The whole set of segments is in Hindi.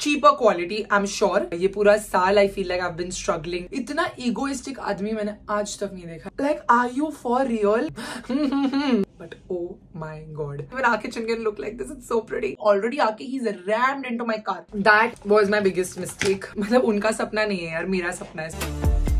Cheaper quality I am sure ये पूरा साल I feel like I been struggling इतना इगोइस्टिक आदमी मैंने आज तक नहीं देखा। Like are you for real but oh my god when Aki Chingan look like this, it's so pretty. Already Aki he's rammed into my car. That was my biggest mistake. मतलब उनका सपना नहीं है यार, मेरा सपना है।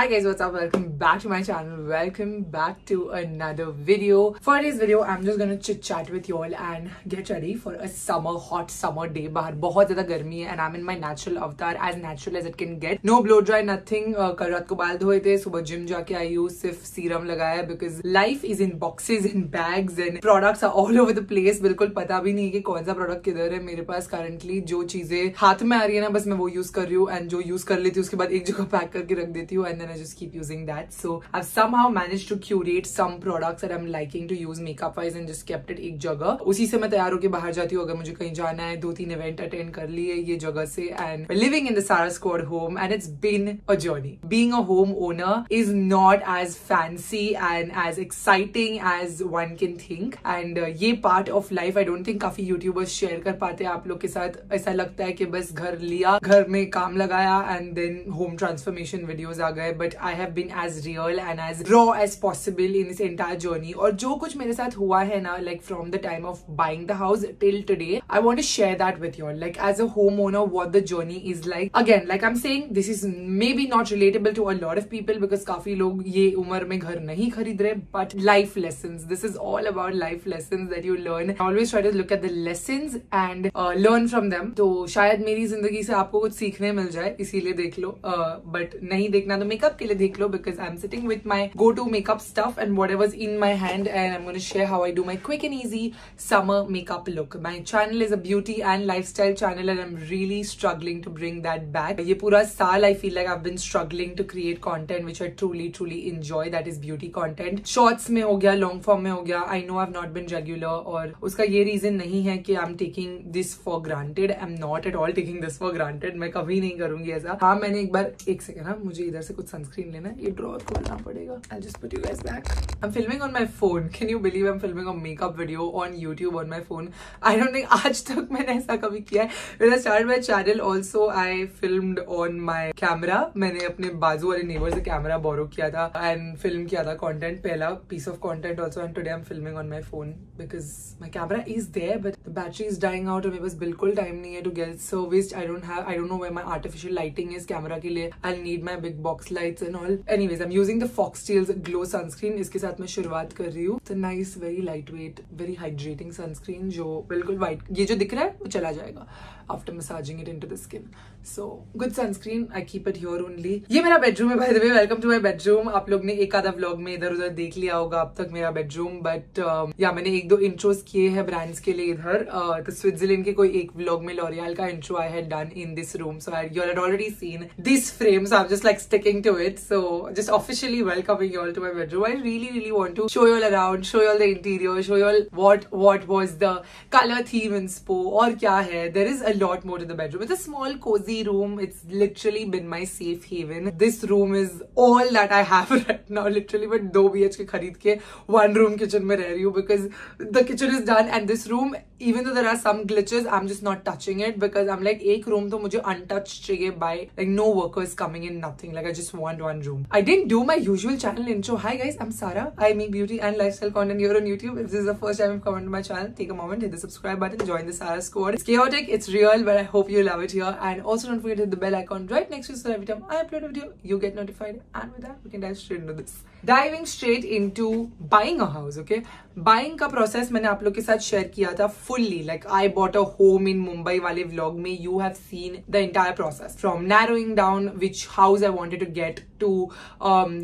Hi guys, what's up? Welcome back to my channel. Welcome back to another video. For today's video, I'm just gonna chit chat with you all and get ready for a summer, hot summer day. बाहर बहुत ज़्यादा गर्मी है and I'm in my natural avatar, as natural as it can get. No blow dry, nothing. Uh, कल रात को बाल धोए थे सुबह जिम जाके आई हूँ सिर्फ़ सीरम लगाया because life is in boxes and bags and products are all over the place. बिल्कुल पता भी नहीं है कि कौन सा प्रोडक्ट किधर है मेरे पास करंटली जो चीज़ें हाथ में आ रही है ना बस मैं वो यूज़ कर रही हूँ एंड जो यूज़ कर लेती हूँ उसके बाद एक जगह पैक करके रख देती हूँ and I just keep using that. So, I've somehow managed to curate some products that I'm liking to use makeup wise and just kept it एक जगह उसी से मैं तैयार होकर बाहर जाती हूँ, अगर मुझे कहीं जाना है दो तीन इवेंट अटेंड कर लिए ये जगह से एंड लिविंग इन द सारा squad home and it's been a journey being a home owner is not as fancy and as exciting as one can think and ये part of life I don't think काफ़ी यूट्यूबर्स शेयर कर पाते हैं आप लोग के साथ। ऐसा लगता है कि बस घर लिया, घर में काम लगाया and then home transformation videos आ गए but I have been as real and as raw as possible in this entire journey और जो कुछ मेरे साथ हुआ है ना like from the time of buying the house till today I want to share that with your like as a home owner what the journey is like again like I am saying this is maybe not relatable to a lot of people because काफ़ी लोग ये उम्र में घर नहीं खरीद रहे but life lesson this is all about life lesson that you learn always try to look at the lesson and learn from them तो शायद मेरी ज़िंदगी से आपको कुछ सीखने मिल जाए इसीलिए देख लो। बट uh, नहीं देखना तो मेकअप सबके लिए देख लो because I am sitting with my go to makeup stuff and whatever in my hand and I am share how I do my quick and easy summer makeup look my channel is a beauty and lifestyle channel and I am really struggling to bring that back ये पूरा साल I feel like I been struggling to create content which I truly truly enjoy that is beauty content shorts में हो गया लॉन्ग फॉर्म में हो गया I know I've not been regular और उसका ये रीजन नहीं है कि I am taking this for granted I am not at all taking this for granted मैं कभी नहीं करूँगी ऐसा। हाँ मैंने एक बार, एक सेकेंड ना मुझे इधर से कुछ सनस्क्रीन लेना है ये ड्रॉर खोलना पड़ेगा I'll just put you guys back. I'm filming on my phone. Can you believe I'm filming a makeup video on YouTube on my phone? I don't think आज तक मैंने ऐसा कभी किया है When I started my channel also I filmed on my camera. मैंने अपने बाजू वाले नेबर से कैमरा बोरो किया था एंड फ़िल्म किया था कंटेंट पहला piece of content also and today I'm filming on my phone because my camera is there but the battery is dying out और मेरे पास बिल्कुल टाइम नहीं है to get serviced. I don't have I don't know where my artificial lighting is camera के लिए I'll need my big box lights and all. Anyways, I'm using the Foxtails Glow Sunscreen. इसके साथ मैं शुरुआत कर रही हूँ nice very light weight very hydrating sunscreen जो बिल्कुल वाइट ये जो दिख रहा है वो चला जाएगा after massaging it into the skin so good sunscreen I keep it your only ये मेरा बेडरूम है by the way welcome to my bedroom आप लोग ने एक आधा व्लॉग में इधर उधर देख लिया होगा अब तक मेरा बेडरूम बट uh, या मैंने एक दो इंट्रोस किए हैं ब्रांड्स के लिए इधर. Uh, तो स्विट्जरलैंड के कोई एक व्लॉग में लॉरियल का I had done in this room so I you had already seen this frame so I am just like sticking to it so just officially welcoming you all to my bedroom. I really really want to show you all around show you all the interior show you all what what was the color theme in spo or kya hai there is a lot more to the bedroom. It's a small cozy room. It's literally been my safe haven. This room is all that i have right now literally. But do bhk kharid ke one room kitchen mein reh rahi hu because the kitchen is done and this room even though there are some glitches i'm just not touching it because i'm like ek room to mujhe untouched by like no workers coming in nothing like i just want one room i didn't do my usual channel intro. Hi guys, I'm Sarah. I make beauty and lifestyle content here on YouTube. If this is the first time you've come onto my channel, take a moment, hit the subscribe button, join the Sarah squad. It's chaotic, it's real, but I hope you love it here. And also don't forget to hit the bell icon right next to you so every time I upload a video, you get notified. And with that, we can dive straight into this. Diving straight into buying a house, okay? Buying का प्रोसेस मैंने आप लोग के साथ शेयर किया था fully like I bought a home in Mumbai वाले व्लॉग में you have seen the entire process from narrowing down which house I wanted to get to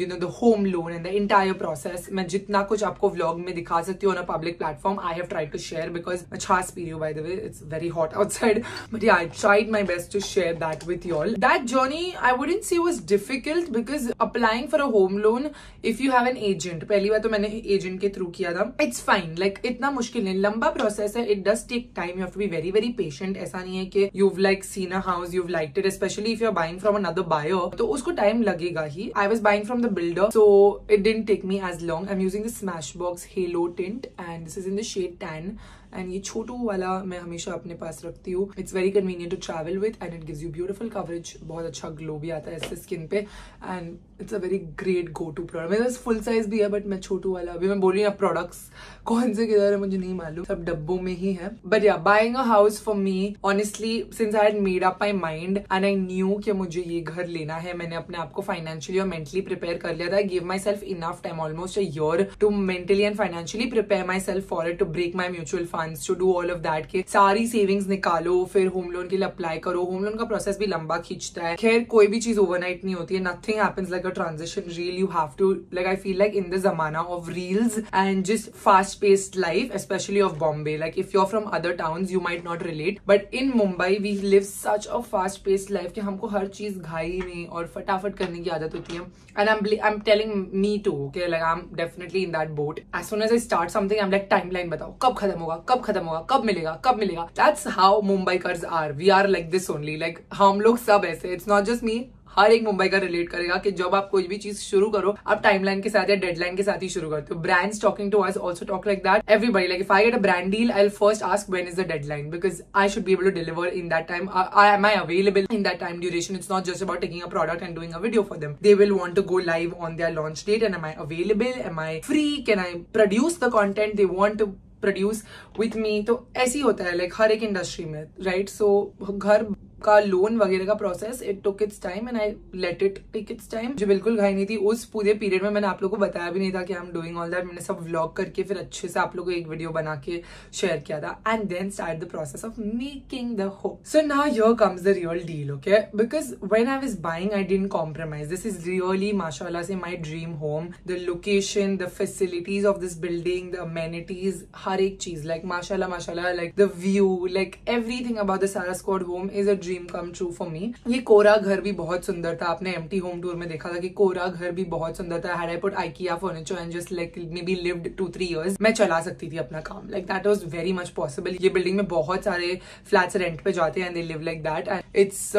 you know the home loan and the entire process मैं जितना कुछ आपको व्लॉग में दिखा सकती हूँ on a public platform I have tried to share because मैं छास पी रही हूँ by the way it's very hot outside but I tried my best to share that with you all that journey I wouldn't see was difficult because applying for a home loan if you have an agent पहली बार तो मैंने एजेंट के थ्रू किया था इट्स फाइन लाइक इतना मुश्किल नहीं, लंबा प्रोसेस है it does take time you have to be very very patient ऐसा नहीं है कि you like seen a house you like it specially if you are buying from another buyer तो उसको टाइम लगेगा ही. I was buying from the builder so it didn't take me as long I am using the Smashbox halo tint and this is in the shade tan and ये छोटू वाला मैं हमेशा अपने पास रखती हूँ। It's very convenient to travel with and it gives you beautiful coverage बहुत अच्छा ग्लो भी आता है इससे स्किन पे। And it's a very great go to product मेरे पास फुल साइज़ भी है बट मैं छोटू वाला अभी मैं बोल रही हूँ प्रोडक्ट्स कौन से किधर है मुझे नहीं मालूम। सब डब्बों में ही है। बट या buying a house for me honestly since I had made up my mind and I knew कि मुझे ये घर लेना है, मैंने अपने आप को फाइनेंशियली और मेंटली प्रिपेयर कर लिया था। Give myself enough time almost a year to mentally and financially prepare myself for it to break my mutual months to do all of that के सारी सेविंग्स निकालो, फिर होम लोन के लिए अप्लाई करो। होम लोन का प्रोसेस भी लंबा खींचता है। खैर, कोई भी चीज़ ओवरनाइट नहीं होती है। Nothing happens like a transaction reel you have to like I feel like in the जमाना of reels and just fast paced life specially of Bombay like if you are from other town you might not relate but in Mumbai we live such a fast paced life कि हमको हर चीज़ घाई नहीं और फटाफट करने की आदत होती है। And I am telling me to like I am definitely in that boat as soon as I start something I am like timeline बताओ, कब खत्म होगा? कब खत्म होगा, कब मिलेगा कब मिलेगा? That's how Mumbaikars are. We are like this only. Like, हम लोग सब ऐसे. It's not just me. हर एक मुंबई का रिलेट करेगा कि जब आप कोई भी चीज़ शुरू करो, आप टाइमलाइन के साथ या डेडलाइन के साथ ही शुरू करते हो. Brands talking to us also talk like that everybody like if I get a brand deal I first ask when is the deadline because I should be able to deliver in that time I am I available in that time duration it's not just about taking a product and doing a video for them they will want to go live on their launch date and am I available am I free can I produce the content they want to produce with me तो ऐसी होता है लाइक हर एक इंडस्ट्री में राइट सो घर का लोन वगैरह का process it took its time and I let it take its time जो बिल्कुल घाई नहीं थी। उस पूरे पीरियड में मैंने आप लोगों को बताया भी नहीं था कि I am doing all that मैंने सब व्लॉग करके फिर अच्छे से आप लोगों को एक वीडियो बना के शेयर किया था। And then start the process of making the home so now your comes the real deal okay because when I was buying I didn't compromise this is really माशाला से my dream home the location the facilities of this building the amenities हर एक चीज़ लाइक माशाला माशाला like the view like everything about the सारा squad home is a dream come true for me ये कोरा घर भी बहुत सुंदर था। आपने एम्प्टी होम टूर में देखा था कि कोरा घर भी बहुत सुंदर था। Had I put furniture and just like maybe lived two three years मैं चला सकती थी अपना काम। Like that was very much possible ये बिल्डिंग में बहुत सारे फ्लैट्स रेंट पे जाते हैं and they live like that and it's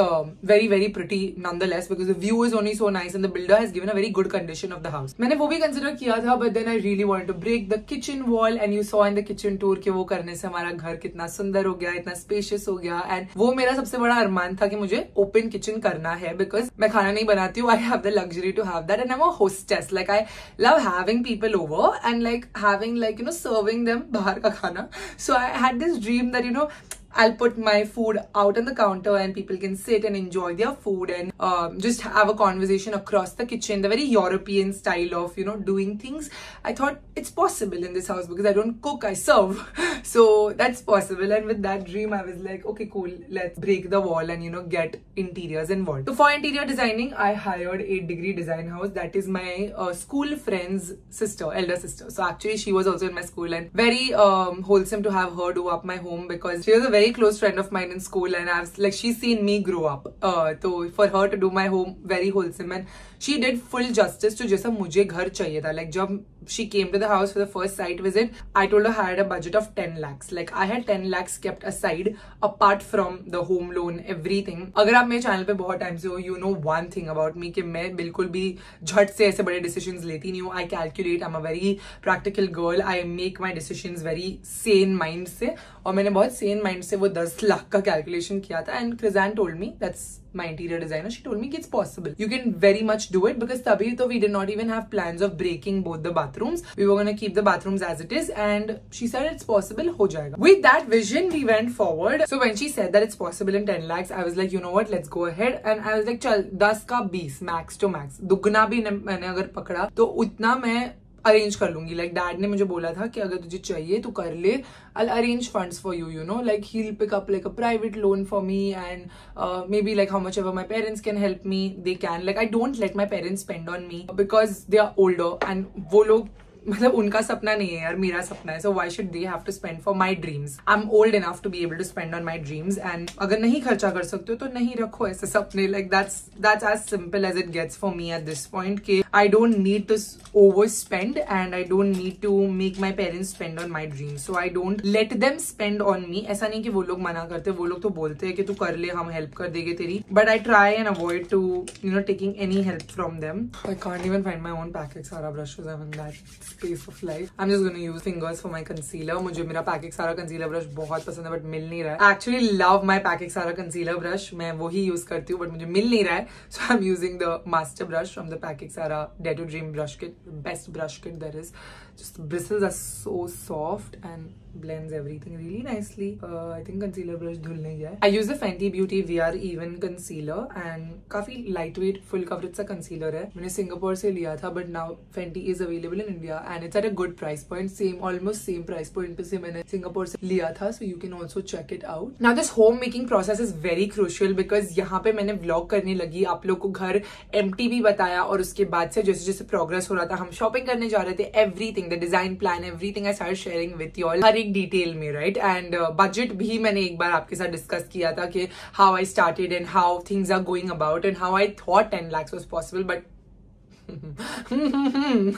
very very pretty nonetheless because the view is only so nice and the builder has given a very good condition of the house मैंने वो भी कंसिडर किया था but then I really want to break the kitchen wall and you saw in the kitchen tour के वो करने से हमारा घर कितना सुंदर हो गया, इतना स्पेशियस हो गया। एंड वो मेरा सबसे बड़ा अरमान था कि मुझे ओपन किचन करना है बिकॉज़ मैं खाना नहीं बनाती हूँ I have the luxury to have that and hostess like I love having people over and like having like you know serving them बाहर का खाना. So I had this dream that you know I'll put my food out on the counter and people can sit and enjoy their food and um, just have a conversation across the kitchen, the very European style of, you know, doing things. I thought it's possible in this house because I don't cook, I serve. so that's possible. And with that dream, I was like, okay, cool, let's break the wall and, you know, get interiors involved. So for interior designing, I hired 8 Degree Design House. That is my uh, school friend's sister, elder sister. So actually, she was also in my school and very um, wholesome to have her do up my home because she was a very very close friend of mine in school and I've like she's seen me grow up. Uh, so for her to do my home very wholesome and she did full justice to जैसा मुझे घर चाहिए था like जब she came to the house for the first site visit I told her I had a budget of 10 lakhs like I had 10 lakhs kept aside apart from the home loan everything अगर आप मेरे चैनल पे बहुत टाइम से हो you know one thing about me कि मैं बिल्कुल भी झट से ऐसे बड़े decisions लेती नहीं हूँ I calculate I'm a very practical girl I make my decisions very sane mind से और मैंने बहुत sane mind से वो 10 लाख का calculation किया था and Krizan told me that's my interior designer, she told me it's possible. You can very much do it because tabhi to we did not even have plans of breaking both the bathrooms. We were going to keep the bathrooms as it is and she said it's possible, ho jayega. With that vision, we went forward. So when she said that it's possible in 10 lakhs, I was like, you know what, let's go ahead. And I was like, chal, 10 ka 20, max to max. दुगना भी मैंने अगर पकड़ा तो उतना मैं अरेंज कर लूँगी. लाइक like, डैड ने मुझे बोला था कि अगर तुझे चाहिए तो कर ले. I arrange funds for you you know like he pick up like a private loan for me and maybe like how much ever my parents can help me they can like I don't let my parents spend on me because they are older and वो लोग मतलब उनका सपना नहीं है यार, मेरा सपना है। So why should they have to spend for my dreams I am old enough to be able to spend on my dreams and अगर नहीं खर्चा कर सकते हो तो नहीं रखो ऐसे सपने। Like that's that's as simple as it gets for me at this point के I don't need to overspend and I don't need to make my parents spend on my dreams so I don't let them spend on me ऐसा नहीं कि वो लोग मना करते, वो लोग तो बोलते हैं कि तू कर ले, हम हेल्प कर देंगे तेरी। But I try and avoid to you know taking any help from them I can't even find my own packet सारा brushes I that space of life I am just use fingers for my concealer मुझे मेरा पैकेट सारा कंसीलर ब्रश बहुत पसंद है बट मिल नहीं रहा है। एक्चुअली लव माई पैकेट सारा कंसीलर ब्रश मैं वो ही यूज़ करती हूँ बट मुझे मिल नहीं रहा है। So I am using the master brush from the packet सारा डेटो dream brush kit best brush kit there is just bristles are so soft and blends everything really nicely uh, I think concealer brush dhul nahi hai I use the Fenty Beauty VR Even concealer and काफ़ी lightweight full coverage सा concealer है मैंने सिंगापुर से लिया था but now Fenty is available in India and it's at a good price point same almost same price point पे से मैंने सिंगापुर से लिया था so you can also check it out now this home making process is very crucial because यहाँ पे मैंने vlog करने लगी आप लोग को घर empty भी बताया और उसके बाद से जैसे जैसे progress हो रहा था हम shopping करने जा रहे थे everything everything the design plan everything I started sharing with you all हर एक डिटेल में राइट एंड बजट भी मैंने एक बार आपके साथ डिस्कस किया था कि how I started and how things are going about and how I thought ten lakhs was possible but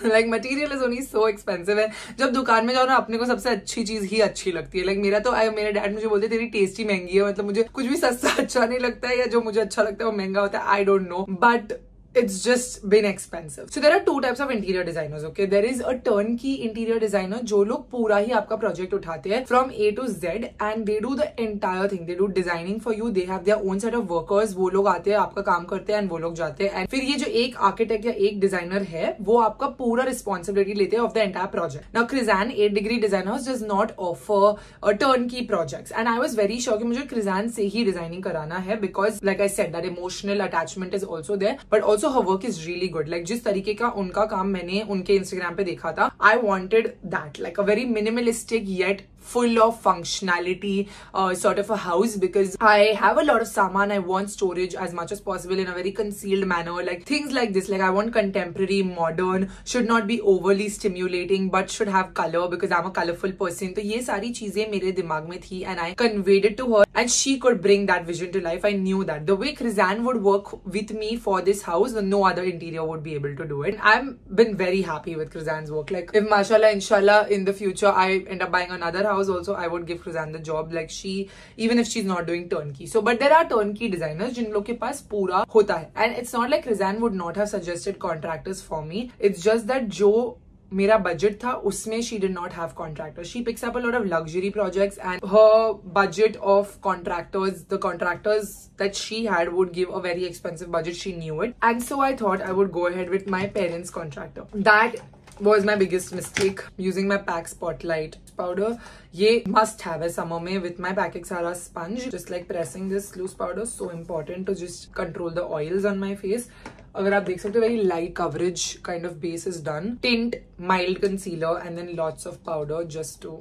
like material is only so expensive है जब दुकान में जाओ ना अपने को सबसे अच्छी चीज़ ही अच्छी लगती है। लाइक like, मेरा तो मेरे डैड मुझे बोलते तेरी टेस्टी महँगी है मतलब मुझे कुछ भी सस्ता अच्छा नहीं लगता है या जो मुझे अच्छा लगता है वो महँगा होता है I don't know but it's just been expensive. So there are two types of interior designers, okay? There is a turnkey interior designer जो लोग पूरा ही आपका project उठाते हैं from A to Z and they do the entire thing. They do designing for you. They have their own set of workers. वो लोग आते हैं आपका काम करते हैं and वो लोग जाते हैं and फिर ये जो एक architect या एक designer है वो आपका पूरा responsibility लेते हैं of the entire project. Now Krizan 8 degree designers does not offer a turnkey projects and I was very sure कि मुझे Krizan से ही designing कराना है because like I said that emotional attachment is also there but also also her work is really good like जिस तरीके का उनका काम मैंने उनके इंस्टाग्राम पे देखा था I wanted that like a very minimalistic yet full of functionality uh, sort of a house because I have a lot of saman. I want storage as much as possible in a very concealed manner. Like things like this, like I want contemporary, modern, should not be overly stimulating, but should have color because I'm a colorful person. So ये सारी चीजें मेरे दिमाग में थी and I conveyed it to her and she could bring that vision to life. I knew that. The way Krizan would work with me for this house, no other interior would be able to do it. I've been very happy with Krizan's work. Like if mashallah, inshallah, in the future I end up buying another house also I would give Krizan the job like she even if she's not doing turnkey so but there are turnkey designers जिन लोग के पास पूरा होता है and it's not like Krizan would not have suggested contractors for me it's just that जो मेरा बजट था उसमें she did not have contractors she picks up a lot of luxury projects and her budget of contractors the contractors that she had would give a very expensive budget she knew it and so i thought i would go ahead with my parents contractor that was my biggest mistake using my pack spotlight powder ye must have a summer mein with my pack Sara sponge just like pressing this loose powder so important to just control the oils on my face अगर आप देख सकते हो very light coverage kind of base is done tint mild concealer and then lots of powder just to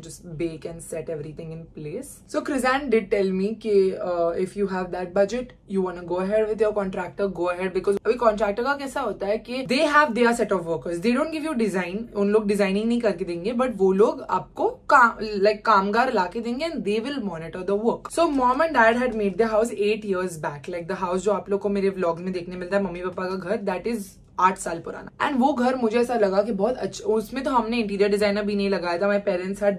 Just bake and set everything in place. So Krizan did tell me कि uh, if you have that budget, you want to go ahead with your contractor, go ahead because अभी contractor का कैसा होता है कि they have their set of workers. They don't give you design. उन लोग designing नहीं करके देंगे but वो लोग आपको काम like कामगार ला के देंगे and they will monitor the work. So mom and dad had made the house eight years back. Like the house जो आप लोग को मेरे vlogs में देखने मिलता है मम्मी पापा का घर that is आठ साल पुराना। एंड वो घर मुझे ऐसा लगा कि बहुत अच्छा उसमें तो हमने इंटीरियर डिज़ाइनर भी नहीं लगाया था। My parents had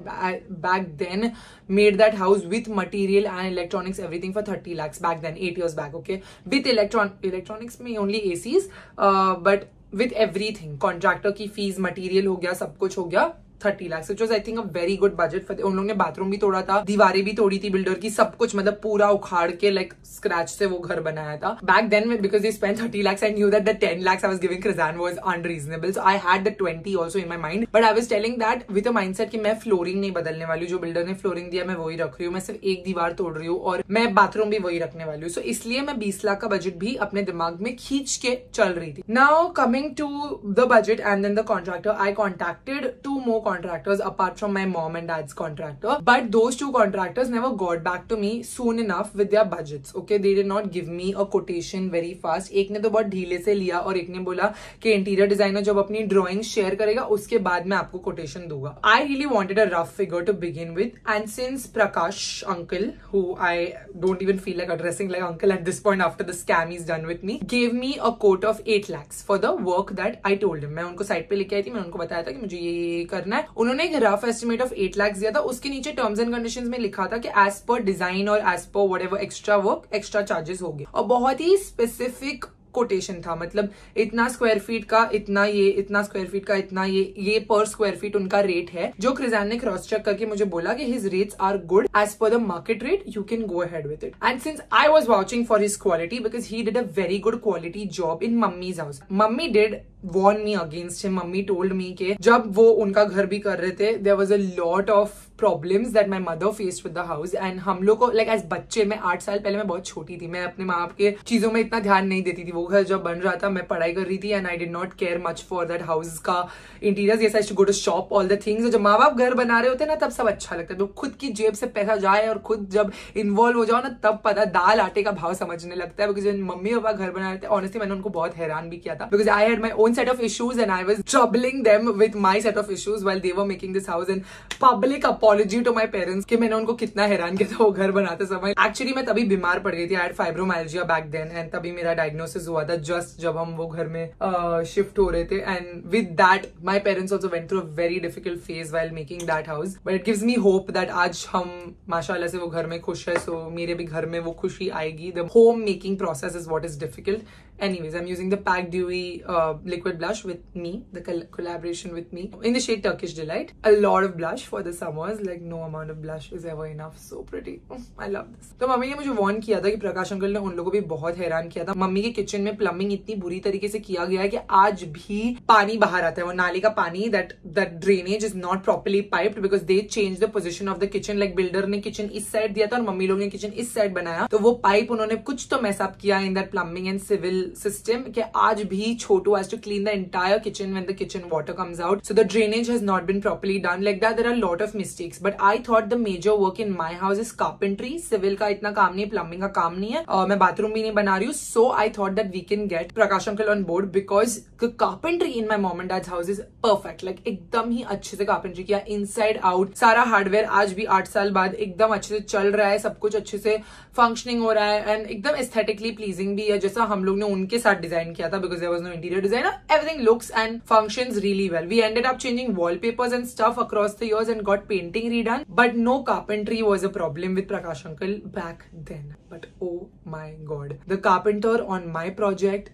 back then made that house with material and electronics everything for thirty lakhs back then eight years back okay with electron electronics में only ACs but with everything contractor की फ़ीस मटीरियल हो गया, सब कुछ हो गया। Thirty lakhs which was I think a very good budget for उन लोगों ने बाथरूम भी तोड़ा था दीवारें भी तोड़ी थी बिल्डर की सब कुछ मतलब पूरा उखाड़ के लाइक like, स्क्रैच से वो घर बनाया था। Back then because they spend thirty lakhs I knew that the ten lakhs I was giving क्रिजान was unreasonable so I had the twenty also in my mind but I was telling that with a mindset कि मैं फ्लोरिंग नहीं बदलने वाली जो बिल्डर ने फ्लोरिंग दिया मैं वही रख रही हूँ मैं सिर्फ़ एक दीवार तोड़ रही हूँ और मैं बाथरूम भी वही रखने वाली हूँ। सो so, इसलिए मैं बीस लाख का बजट भी अपने दिमाग में खींच के चल रही थी। Now coming to the budget and then the contractor I contacted two more contractors apart from my mom and dad's contractor. But those two contractors never got back to me soon enough with their budgets. Okay, they did not give me a quotation very fast. एक ने तो बहुत ढीले से लिया और एक ने बोला कि इंटीरियर डिज़ाइनर जब अपनी ड्राइंग शेयर करेगा उसके बाद मैं आपको कोटेशन दूँगा I really wanted a rough figure to begin with and since Prakash uncle who I don't even feel like addressing like uncle at this point after the scam is done with me gave me a quote of eight lakhs for the work that I told मैं उनको साइड पे लेके आई थी मैं उनको बताया था कि मुझे ये करना है। उन्होंने एक rough estimate of eight lakhs दिया था। उसके नीचे टर्म्स एंड कंडीशन में लिखा था कि एज पर डिज़ाइन और as per what extra work extra charges हो गए और बहुत ही स्पेसिफिक कोटेशन था मतलब इतना स्क्वायर फीट का इतना ये, इतना स्क्वायर फीट का इतना ये ये पर स्क्वायर फीट उनका रेट है, जो क्रिजान ने क्रॉस चेक करके मुझे बोला कि his rates are good as per the market rate you can go ahead with it and since I was watching for his quality because he did a very good quality job in mummy's house mummy did warn me against mummy told me के जब वो उनका घर भी कर रहे थे there was a lot of problems that my mother face with the house and हम लोग को लाइक एज बच्चे, मैं आठ साल पहले मैं बहुत छोटी थी। मैं अपने माँ बाप के चीज़ों में इतना ध्यान नहीं देती थी। वो घर जब बन रहा था, मैं पढ़ाई कर रही थी and I did not care much for that house का इंटीरियर ये to go to shop all the things जब माँ बाप घर बना रहे होते हैं ना, तब सब अच्छा लगता है। तो खुद की जेब से पैसा जाए और खुद जब इन्वॉल्व हो जाओ ना, तब पता, दाल आटे का भाव समझने लगता है। बिकॉज़ मम्मी पापा घर बना रहे थे ऑनेस्टली मैंने उनको बहुत हैरान भी किया था। Because I had my own set of issues and I was troubling them with my set of issues while they were making this house and public apology to my parents कि मैंने उनको कितना हैरान किया था वो घर बनाते समय। एक्चुअली मैं तभी बीमार पड़ गई थी I fibromyalgia back then and तभी मेरा डायग्नोसिस हुआ था जस्ट जब हम वो घर में शिफ्ट हो रहे थे। And with that my parents also went through a very difficult phase while making that house but it gives me hope that आज हम माशाला से वो घर में खुश है सो so मेरे भी घर में वो खुशी आएगी। The home making process is what is difficult Anyways, I'm using the Pack Dewy uh, liquid blush with me, the col collaboration with me in the shade Turkish Delight. A lot of blush for the summers, like no amount of blush is ever enough. So pretty. I love this. तो मम्मी ने मुझे वार्न किया था कि प्रकाश अंकल ने उन लोगों को भी बहुत हैरान किया था मम्मी के किचन में प्लम्बिंग इतनी बुरी तरीके से किया गया है कि आज भी पानी बाहर आता है वो नाली का पानी that that drainage is not properly piped because they change the position of the kitchen like builder ने किचन इस साइड दिया था और मम्मी लोग ने किचन इस साइड बनाया तो वो पाइप उन्होंने कुछ तो मैसअप किया in that plumbing and civil system के आज भी Chhotu has to clean the entire kitchen when the kitchen water comes out so the drainage has not been properly done like that there are lot of mistakes but I thought the major work in my house is carpentry civil का इतना काम नहीं प्लम्बिंग का काम नहीं है। uh, मैं बाथरूम भी नहीं बना रही हूँ। So I thought that we can get Prakash uncle on board because carpentry in my mom and dad's house is perfect like एकदम ही अच्छे से कार्पेंट्री किया। इन साइड आउट सारा हार्डवेयर आज भी आठ साल बाद एकदम अच्छे से चल रहा है। सब कुछ अच्छे से फंक्शनिंग हो रहा है एंड एकदम एस्थेटिकली प्लीजिंग भी है, जैसा हम लोग ने उनके साथ डिज़ाइन किया था because was no interior designer everything looks and function really well we ended up changing wallpapers and stuff across the years and got painting redone but no carpentry was a problem with Prakash uncle back then but oh my god the carpenter on my project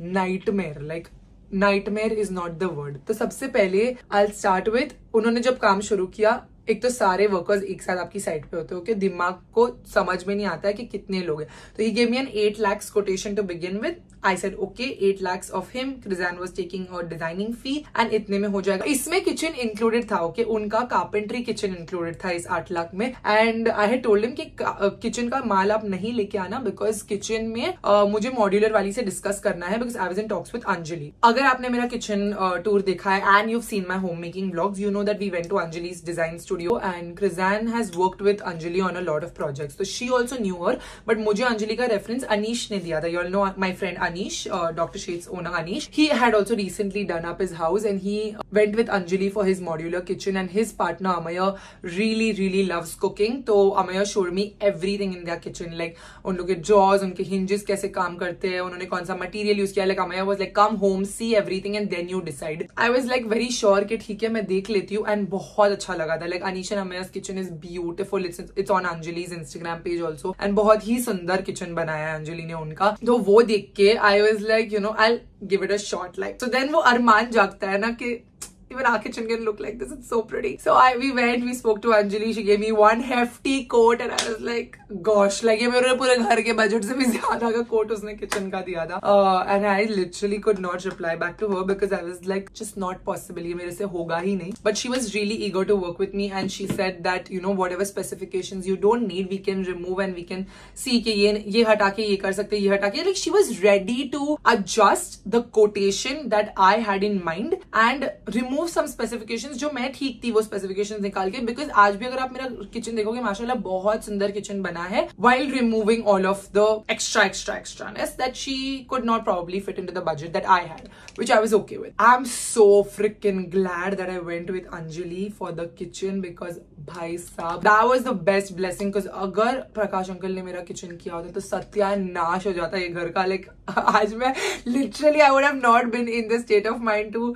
nightmare like nightmare is not the word तो सबसे पहले आई स्टार्ट विथ उन्होंने जब काम शुरू किया एक तो सारे वर्कर्स एक साथ आपकी साइड पे होते हो कि दिमाग को समझ में नहीं आता है कि कितने लोग हैं। तो ये gave me an eight lakhs quotation to begin with I said okay eight lakhs of him क्रिजान was taking और डिज़ाइनिंग फ़ी एंड इतने में हो जाएगा। इसमें किचन इंक्लूडेड था ओके okay? उनका कार्पेंट्री किचन इंक्लूडेड था इस आठ लाख में। And I had told him कि किचन का माल आप नहीं लेके आना बिकॉज़ किचन में uh, मुझे मॉड्यूलर वाली से डिस्कस करना है because I was in talks with Anjali अगर आपने मेरा किचन टूर देखा है and you seen my home making blogs you know that we went to Anjali's design studio and Krijan has worked with Anjali on a lot of projects तो she also knew her but मुझे अंजलि का रेफरेंस अनीश ने दिया था। You all know my friend Anish doctor Dr. Shades owner Anish. He had also recently done up his house and he went with Anjali for his modular kitchen and his partner Amaya really really loves cooking. तो Amaya showed me everything in their kitchen like उन लोग के jaws, उनके hinges कैसे काम करते हैं उन्होंने कौन सा material use किया like Amaya was like come home see everything and then you decide. I was like very sure कि ठीक है मैं देख लेती हूँ and बहुत अच्छा लगा था like Anish and Amaya's kitchen is beautiful. It's it's on Anjali's Instagram page also and बहुत ही सुंदर kitchen बनाया है अंजलि ने उनका तो वो देख के I was like you know I give it a shot like so then वो अरमान जागता है ना कि even our kitchen can look like this. It's so pretty. So I we went, we spoke to Anjali. She gave me one hefty coat and I was like, gosh, like ये मेरे पूरे घर के budget से भी ज़्यादा का coat उसने kitchen का दिया था. Uh, and I literally could not reply back to her because I was like, just not possible. ये मेरे से होगा ही नहीं. But she was really eager to work with me and she said that you know whatever specifications you don't need, we can remove and we can see कि ये ये हटा के ये कर सकते ये हटा के like she was ready to adjust the quotation that I had in mind and remove remove some specification जो मैं ठीक थी वो स्पेसिफिकेशन निकाल के बिकॉज़ आज भी अगर आप मेरा किचन देखोगे, माशाल्लाह बहुत सुंदर किचन बना है while removing all of the extra extra extra that she could not probably fit into the budget that I had which I was okay with I am so fricking glad that I went with Anjali for the kitchen because भाई साहब that was the best blessing because अगर प्रकाश अंकल ने मेरा किचन किया होता तो सत्यानाश हो जाता ये घर का लाइक आज मैं literally I would have not been in the state of mind to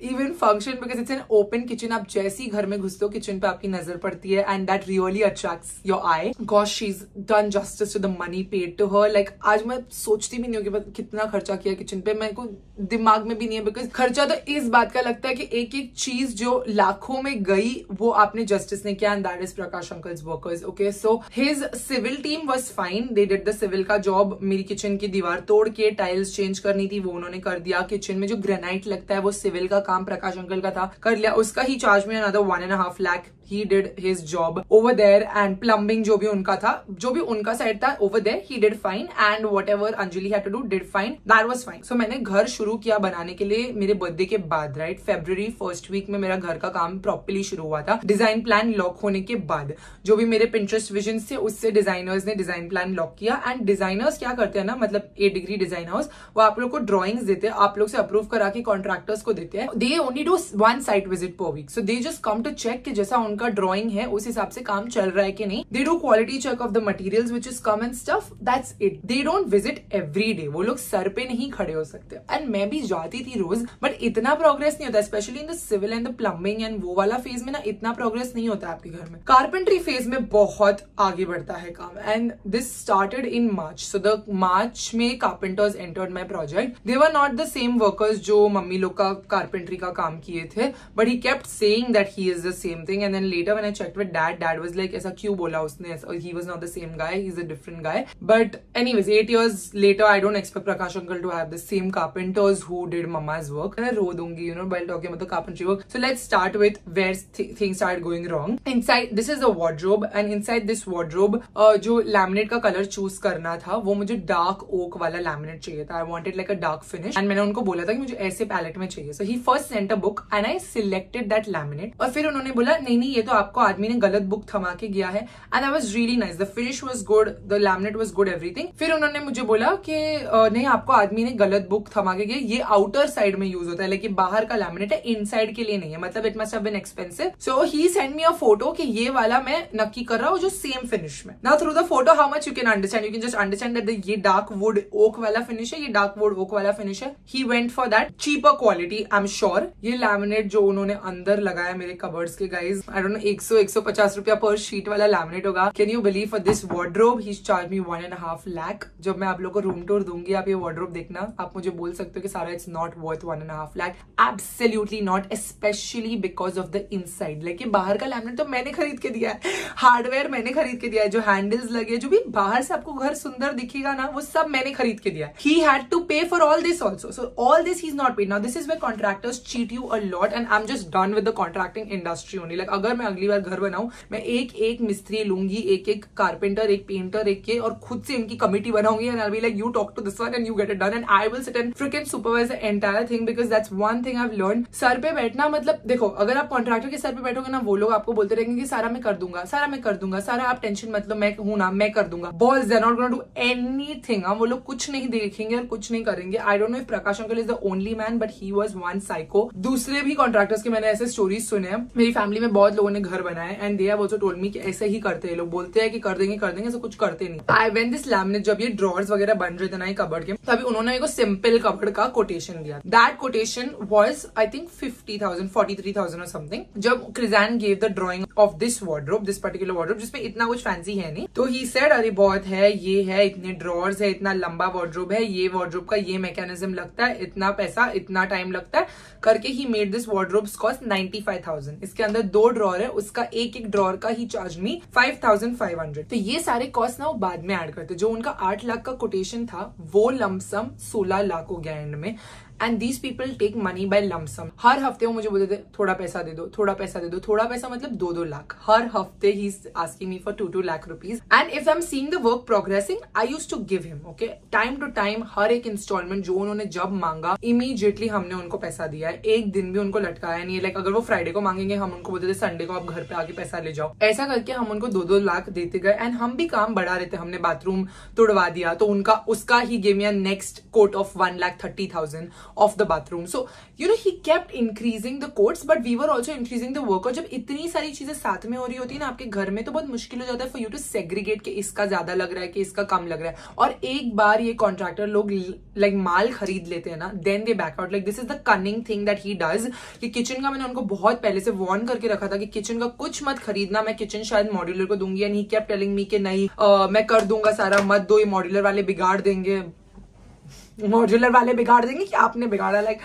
even function because it's an open kitchen आप जैसी घर में घुसते हो किचन पे आपकी नज़र पड़ती है and that really attracts your eye gosh she is done justice to the money paid to her like आज मैं सोचती भी नहीं हूँ कि कितना खर्चा किया किचन पे। मेरे को दिमाग में भी नहीं है बिकॉज़ खर्चा तो इस बात का लगता है कि एक एक चीज़ जो लाखों में गई, वो आपने जस्टिस ने किया and that is Prakash uncle's workers okay so his civil team was fine they did the civil का जॉब मेरी किचन की दीवार तोड़ के टाइल्स चेंज करनी थी, वो उन्होंने कर दिया। किचन में जो ग्रेनाइट लगता है, वो सिविल का काम प्रकाश अंकल का था, कर लिया। उसका ही चार्ज में another one and half lakh he did his job over there and plumbing जो भी उनका था, जो भी उनका साइड था over there he did fine and whatever Anjali had to do did fine that was fine so मैंने घर शुरू किया बनाने के लिए मेरे बर्थडे के बाद राइट फेब्रवरी फ़र्स्ट वीक में मेरा घर का काम प्रॉपरली शुरू हुआ था। डिज़ाइन प्लान लॉक होने के बाद, जो भी मेरे पिंटरेस्ट विजन थे उससे डिजाइनर्स ने डिज़ाइन प्लान लॉक किया। एंड डिजाइनर्स क्या करते हैं ना मतलब ए डिग्री डिज़ाइन हाउस वो आप लोग को ड्रॉइंग्स देते हैं, आप लोग से अप्रूव करा के कॉन्ट्रैक्टर्स को देते हैं। They only do one site visit per week so they just come to check कि जैसा उनका ड्रॉइंग है, उस हिसाब से काम चल रहा है कि नहीं। They do quality check of the material which is come and stuff that's it they don't visit every day वो लोग सर पे नहीं खड़े हो सकते। एंड मैं भी जाती थी रोज बट इतना प्रोग्रेस नहीं होता specially in the civil and the plumbing and वो वाला फ़ेज़ में ना इतना प्रोग्रेस नहीं होता आपके घर में। कारपेंट्री फ़ेज़ में बहुत आगे बढ़ता है काम। And this started in March so the March में carpenters entered my project they were not the same workers जो मम्मी लोग का कारपेंट्री का काम किए थे but he kept saying that he is the same thing and later when I checked with dad dad was like ऐसा क्यों बोला उसने? He was not the same guy is a different guy but anyways 8 years later I don't expect Prakash uncle to have the same carpenters who did mamma's work. मैं रो दूँगी know while talking about the carpentry work. So let's start with where th things started going wrong. Inside this is a wardrobe and inside this wardrobe uh, जो लैमिनेट का कलर चूज़ करना था वो मुझे डार्क ओक वाला लैमिनेट चाहिए था. I wanted like a dark finish and मैंने उनको बोला था कि मुझे ऐसे पैलेट में चाहिए. So he first sent a book and I selected that laminate और फिर उन्होंने बोला नहीं नहीं ये तो आपको आदमी ने गलत बुक थमा के गया है। And I was really nice the finish was good the laminate was good everything फिर उन्होंने मुझे बोला कि नहीं, आपको आदमी ने गलत बुक थमा के गया ये आउटर साइड में यूज़ होता है, लेकिन बाहर का लैमिनेट है इनसाइड के लिए नहीं है। मतलब it must been expensive so he send me a photo कि ये वाला मैं नक्की कर रहा हूँ, जो सेम फिनिश में। ना through the photo how much you can understand you can just understand that ये डार्क वुड ओक वाला फिनिश है, ये डार्क वुड ओक वाला फिनिश है। He went for that cheaper quality I am sure ये लैमिनेट जो उन्होंने अंदर लगाया मेरे कबर्ड्स के गाइज़ आई डोंट नो एक सौ एक सौ पचास रुपया पर शीट वाला लैमिनेट होगा। Can you believe for this wardrobe he charge me one and half lakh जब मैं आप लोग को रूम टूर दूँगी, आप ये वार्ड्रोब देखना, आप मुझे बोल सकते हो कि सारा it's not worth one and half lakh absolutely not specially because of the inside लेकिन बाहर का लैमिनेट तो मैंने खरीद के दिया है। हार्डवेयर मैंने खरीद के दिया है। जो हैंडल्स लगे, जो भी बाहर से आपको घर सुंदर दिखेगा ना, वो सब मैंने खरीद के दिया ही। Had to pay for all this also so all this is not paid now this is way contractors cheat you a lot and I am just done with the contracting industry only like अगर मैं अगली बार घर बनाऊँ, मैं एक एक मिस्त्री लूँगी एक एक कारपेंटर एक पेंटर एक के और खुद से इनकी कमिटी बनाऊँगी and I like you talk to this one and you get it done and I will sit and fricking supervise entire thing because that's one thing I learn sir पे बैठना मतलब देखो, अगर आप कॉन्ट्रैक्टर के सर पे बैठोगे ना, वो लोग आपको बोलते रहेंगे कि, सारा मैं कर दूँगा, सारा मैं कर दूँगा, सारा आप टेंशन मतलब मैं हूँ ना, मैं कर दूँगा. Balls they not do anything वो लोग कुछ नहीं देखेंगे और कुछ नहीं करेंगे. I don't know if Prakash uncle is the only man but he was one psycho दूसरे भी कॉन्ट्रैक्टर्स के मैंने ऐसे स्टोरीज सुने हैं. मेरी फैमिली में बहुत लोगों ने घर बनाए and they have also told me कि ऐसे ही करते हैं लोग। बोलते हैं कि कर देंगे कर देंगे, ऐसा कुछ करते नहीं। आई वेन दिस लैमिनेट जब ये ड्रॉर्स वगैरह बन रहे थे ना ये कबर्ड के, तभी उन्होंने एक सिंपल कबर्ड का कोटेशन दिया। That quotation was I think fifty thousand forty three thousand or something जब Krijan gave the drawing of this wardrobe this particular wardrobe जिसमें इतना कुछ फैंसी है नहीं तो ही सेड अरे, बहुत है, ये है, इतने ड्रॉर्स है, इतना लंबा वार्ड्रोब है, ये वार्ड्रोब का ये मैकेनिज्म लगता है, इतना पैसा, इतना टाइम लगता है। करके he made this wardrobe cost ninety five thousand इसके अंदर दो ड्रॉर है, उसका एक एक ड्रॉर का he charge me five thousand five hundred तो ये सारे कॉस्ट ना वो बाद में एड करते जो उनका आठ लाख का कोटेशन था, वो लमसम सोलह लाख हो गया एंड में। And these people take money by lump sum हर हफ़्ते वो मुझे बोलते थे, थोड़ा पैसा दे दो, थोड़ा पैसा दे दो, थोड़ा पैसा मतलब दो दो लाख. हर हफ़्ते he asking me for two two lakh rupees and if I am seeing the work progressing I use to give him okay time to time हर एक इंस्टॉलमेंट जो उन्होंने जब मांगा इमीजिएटली हमने उनको पैसा दिया है। एक दिन भी उनको लटकाया नहीं है। लाइक अगर वो फ्राइडे को मांगेंगे, हम उनको बोलते थे संडे को आप घर पे आके पैसा ले जाओ। ऐसा करके हम उनको दो दो लाख देते गए। एंड हम भी काम बढ़ा रहे थे। हमने बाथरूम तोड़वा दिया तो उनका, उसका ही गेम या next quote of one lakh thirty thousand of the bathroom so you know he kept increasing the quotes but we were also increasing the work और जब इतनी सारी चीज़ें साथ में हो रही होती है ना आपके घर में तो बहुत मुश्किल हो जाता है फॉर यू टू सेग्रीगेट कि इसका ज़्यादा लग रहा है कि इसका कम लग रहा है। और एक बार ये कॉन्ट्रैक्टर लोग लाइक माल खरीद लेते हैं ना then they back out like this is the cunning thing that he does कि किचन का मैंने उनको बहुत पहले से वॉर्न करके रखा था कि किचन का कुछ मत खरीदना मैं किचन शायद मॉड्यूलर को दूँगी and he kept telling me कि नहीं uh, मैं कर दूँगा सारा मत दो ये मॉड्यूलर वाले बिगाड़ देंगे। मॉड्यूलर वाले बिगाड़ देंगे कि आपने बिगाड़ा लाइक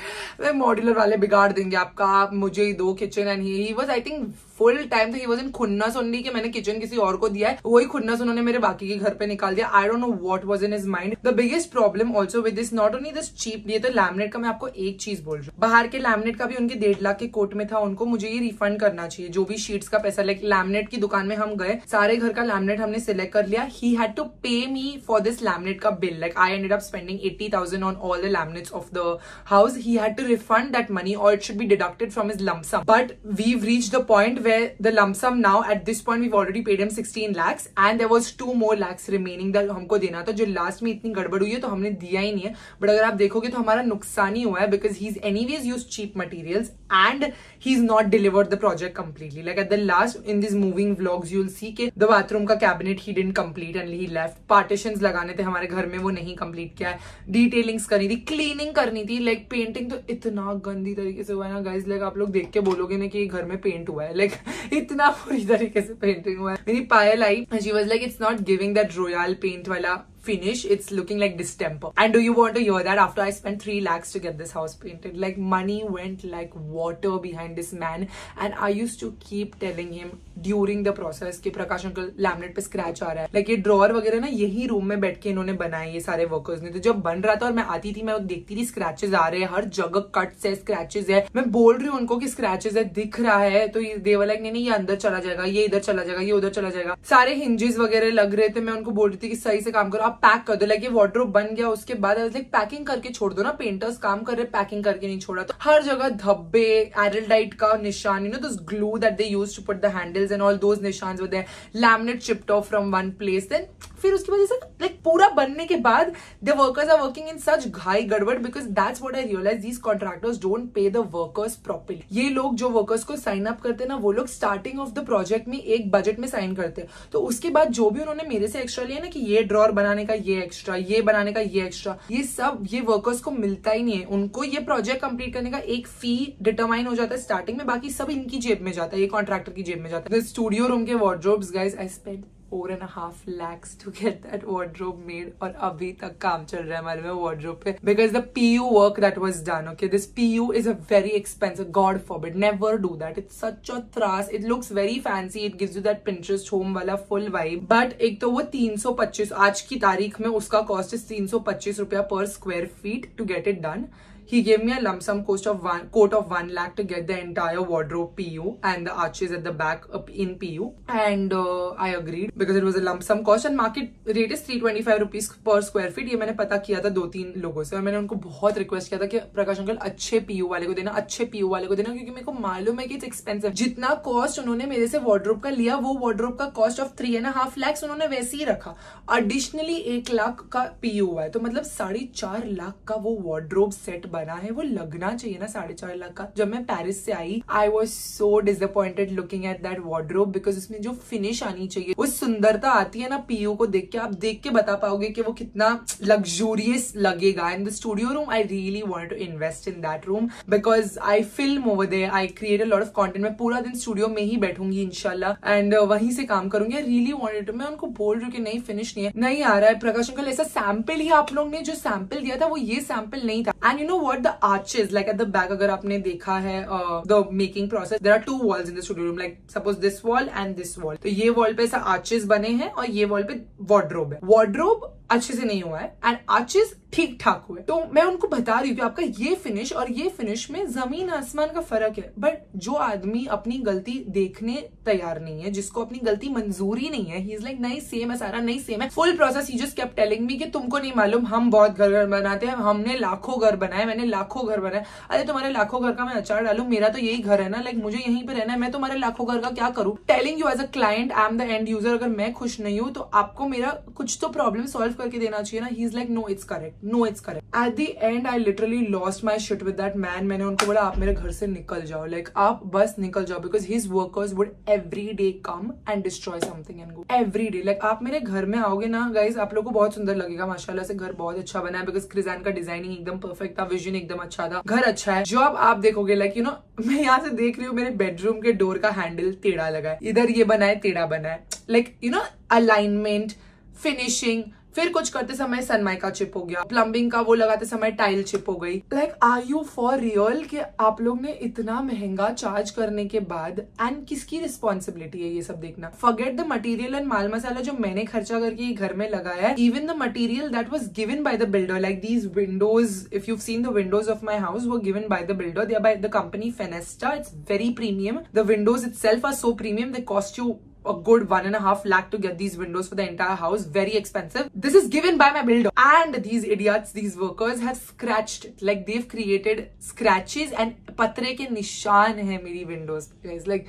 मॉड्यूलर वाले बिगाड़ देंगे आपका, आप मुझे ही दो kitchen and he was I think full time he was in खुन्नस only कि मैंने किचन किसी और को दिया है, वही खुन्नस उन्होंने मेरे बाकी के घर पे निकाल दिया। I don't know what was in is mind the biggest problem also with this not only this cheap ये तो लैमिनेट का मैं आपको एक चीज़ बोल रही हूँ। बाहर के लैमिनेट का भी उनके डेढ़ लाख के कोर्ट में था, उनको मुझे ये रिफंड करना चाहिए, जो भी शीट्स का पैसा लाइक लैमिनेट की दुकान में हम गए, सारे घर का लैमिनेट हमने सिलेक्ट कर लिया। He had to pay me for this laminate का bill like I ended up spending eighty thousand on all the laminates of the house he had to refund money or it should be deducted from his lump sum. But we've reached the point where the lump sum now at this point we've already paid him 16 lakhs and there was two more lakhs remaining that हमको देना था जो लास्ट में इतनी गड़बड़ हुई है तो हमने दिया ही नहीं है बट अगर आप देखोगे तो हमारा नुकसान ही हुआ है because he is used cheap materials and he's not delivered the project completely like at the last in these moving vlogs you'll see कि the bathroom का cabinet he didn't complete and he left partitions लगाने थे हमारे घर में वो नहीं complete किया है डिटेलिंग्स करनी थी क्लीनिंग करनी थी like, पेंटिंग तो इतना गंदी तरीके से हुआ है ना गाइज़ लाइक आप लोग देख के बोलोगे ना कि घर में पेंट हुआ है लाइक like, इतना बुरी तरीके से पेंटिंग हुआ है मेरी पायल I she was like it's not giving that royal paint वाला finish, it's looking like distemper. And do you want to hear that after i spent 3 lakhs to get this house painted? Like, money went like water behind this man. And i used to keep telling him during the process कि प्रकाश अंकल लैमिनेट पे स्क्रैच आ रहा है। लाइक ये ड्रॉर वगैरह ना, यही रूम में बैठ के इन्होंने बनाए ये सारे वर्कर्स ने। तो जब बन रहा था और मैं आती थी, मैं देखती थी स्क्रैचेस आ रहे हैं, हर जगह कट्स है स्क्रैचेस है। मैं बोल रही हूँ उनको कि स्क्रैचेस है, दिख रहा है। तो देवर लाइक नहीं नहीं, ये अंदर चला जाएगा, ये इधर चला जाएगा, ये उधर चला जाएगा। सारे हिंजेस वगैरह लग रहे थे, मैं उनको बोल रही थी कि सही से काम करो। आप पैक कर दो। लाइक ये वार्ड्रोब बन गया, उसके बाद लाइक पैकिंग करके छोड़ दो ना। पेंटर्स काम कर रहे पैकिंग करके नहीं छोड़ा। तो हर जगह धब्बे एरलडाइट का निशान you know this glue that they use to put the handles and all those निशान with laminate chipped off from one place then फिर उसकी वजह से लाइक पूरा बनने के बाद the workers are working in such घाई गड़बड़ because that's what I realize these contractors don't pay the workers properly ये लोग जो वर्कर्स को साइन अप करते हैं ना, वो लोग स्टार्टिंग ऑफ़ द प्रोजेक्ट में एक बजट में साइन करते हैं। तो उसके बाद जो भी उन्होंने मेरे से एक्स्ट्रा लिया ना कि ये ड्रॉर बनाने का ये एक्स्ट्रा ये बनाने का ये एक्स्ट्रा ये सब, ये वर्कर्स को मिलता ही नहीं है। उनको ये प्रोजेक्ट कंप्लीट करने का एक फ़ी डिटरमाइन हो जाता है स्टार्टिंग में, बाकी सब इनकी जेब में जाता है, ये कॉन्ट्रैक्टर की जेब में जाता है। स्टूडियो रूम के wardrobes guys I spend four and half lakhs to get that wardrobe made और अभी तक काम चल रहा है हमारे में वार्ड्रोब पे। Because the P U work that was done okay this P U is a very expensive God forbid never do that it's such a trash it looks very fancy it gives you that Pinterest home वाला फुल वाइब बट एक तो वो तीन सौ पच्चीस आज की तारीख में उसका कॉस्ट इज़ तीन सौ पच्चीस रुपया पर square feet to get it done He gave me a lump sum cost of one quote of one lakh to get the entire wardrobe PU and the arches at the back in PU. And uh, I agreed because it was a lump sum cost and market rate is 325 rupees per square feet. ये मैंने पता किया था दो तीन लोगों से और मैंने उनको बहुत रिक्वेस्ट किया था कि प्रकाश अंकल अच्छे पीयू वाले को देना अच्छे पीयू वाले को देना क्योंकि मेरे को मालूम है कि इट्स एक्सपेंसिव जितना कॉस्ट उन्होंने मेरे से वार्ड्रोब का लिया वो वार्ड्रोब का cost of three and half lakhs उन्होंने वैसे ही रखा एडिशनली एक लाख का पीयू हुआ है तो मतलब साढ़े चार लाख का वो वार्ड्रोब सेट बना है वो लगना चाहिए ना साढ़े चार लाख का। जब मैं पेरिस से आई I was so disappointed looking at that wardrobe because उसमें जो फिनिश आनी चाहिए वो सुंदरता आती है ना पीयू को देख के। आप देख के बता पाओगे कि वो कितना लग्जूरियस लगेगा। In the studio room I really want to invest in that room because I film over there I create a lot of content मैं पूरा दिन स्टूडियो में ही बैठूँगी इनशाला एंड uh, वहीं से काम करूँगी। आई रियली वॉन्टेड मैं उनको बोल रही हूँ कि नहीं फिनिश नहीं है। नहीं आ रहा है। प्रकाश अंकल ऐसा सैंपल ही आप लोग ने जो सैंपल दिया था वो ये सैंपल नहीं था। And you know what the like like at the back अगर आपने देखा है the making process there are two walls in the studio room like suppose this wall and this wall तो ये वॉल पे ऐसा आर्चेस बने हैं और ये वॉल पे वार्ड्रोब है. वार्ड्रोब अच्छे से नहीं हुआ है एंड आर्चेस ठीक ठाक हुए। तो मैं उनको बता रही हूँ आपका ये फिनिश और ये फिनिश में ज़मीन आसमान का फ़र्क है बट जो आदमी अपनी गलती देखने तैयार नहीं है, जिसको अपनी गलती मंजूरी नहीं है ही इज़ लाइक नहीं सेम है सारा, नहीं सेम है। Full process he just kept telling me कि तुमको नहीं मालूम, हम बहुत घर घर बनाते हैं, हमने लाखों घर बनाए, मैंने लाखों घर बनाए। अरे, तुम्हारे लाखों घर का मैं अचार डालू, मेरा तो यही घर है ना लाइक मुझे यहीं पर रहना है, मैं तुम्हारे लाखों घर का क्या करूँ? Telling you as a client I am the end user अगर मैं खुश नहीं हूँ तो आपको मेरा कुछ तो प्रॉब्लम सॉल्व करके देना चाहिए ना he is like no it's correct no it's correct at the end I literally lost my shit with that man मैंने उनको बोला आप मेरे घर से निकल जाओ लाइक like, आप बस निकल जाओ because his workers would every day come and destroy something and go every day like आप मेरे घर में आओगे ना गाइज़ आप लोग को बहुत सुंदर लगेगा माशाल्लाह से घर बहुत अच्छा बना है बिकॉज़ क्रिजान का डिज़ाइनिंग एकदम परफेक्ट था विजन एकदम अच्छा था घर अच्छा है। जो अब आप देखोगे लाइक यू नो मैं यहाँ से देख रही हूँ मेरे बेडरूम के डोर का हैंडल टेढ़ा लगा है इधर ये बना है टेढ़ा बना है। Like you know alignment finishing फिर कुछ करते समय सनमाइका चिप हो गया। प्लम्बिंग का वो लगाते समय टाइल चिप हो गई। Like are you for real कि आप लोग ने इतना महँगा चार्ज करने के बाद एंड किसकी रिस्पॉन्सिबिलिटी है ये सब देखना? फॉरगेट द मटीरियल एंड माल मसाला जो मैंने खर्चा करके घर में लगाया है। Even the material that was given by the builder like these windows if you seen the windows of my house वो given by the builder they by the company Fenesta it's very premium the windows itself are so premium the cost you a good one and a half lakh to get these windows for the entire house. Very expensive. This is given by my builder. And these idiots, these workers have scratched it. Like they've created scratches and patre ke nishan hai meri windows. Guys, like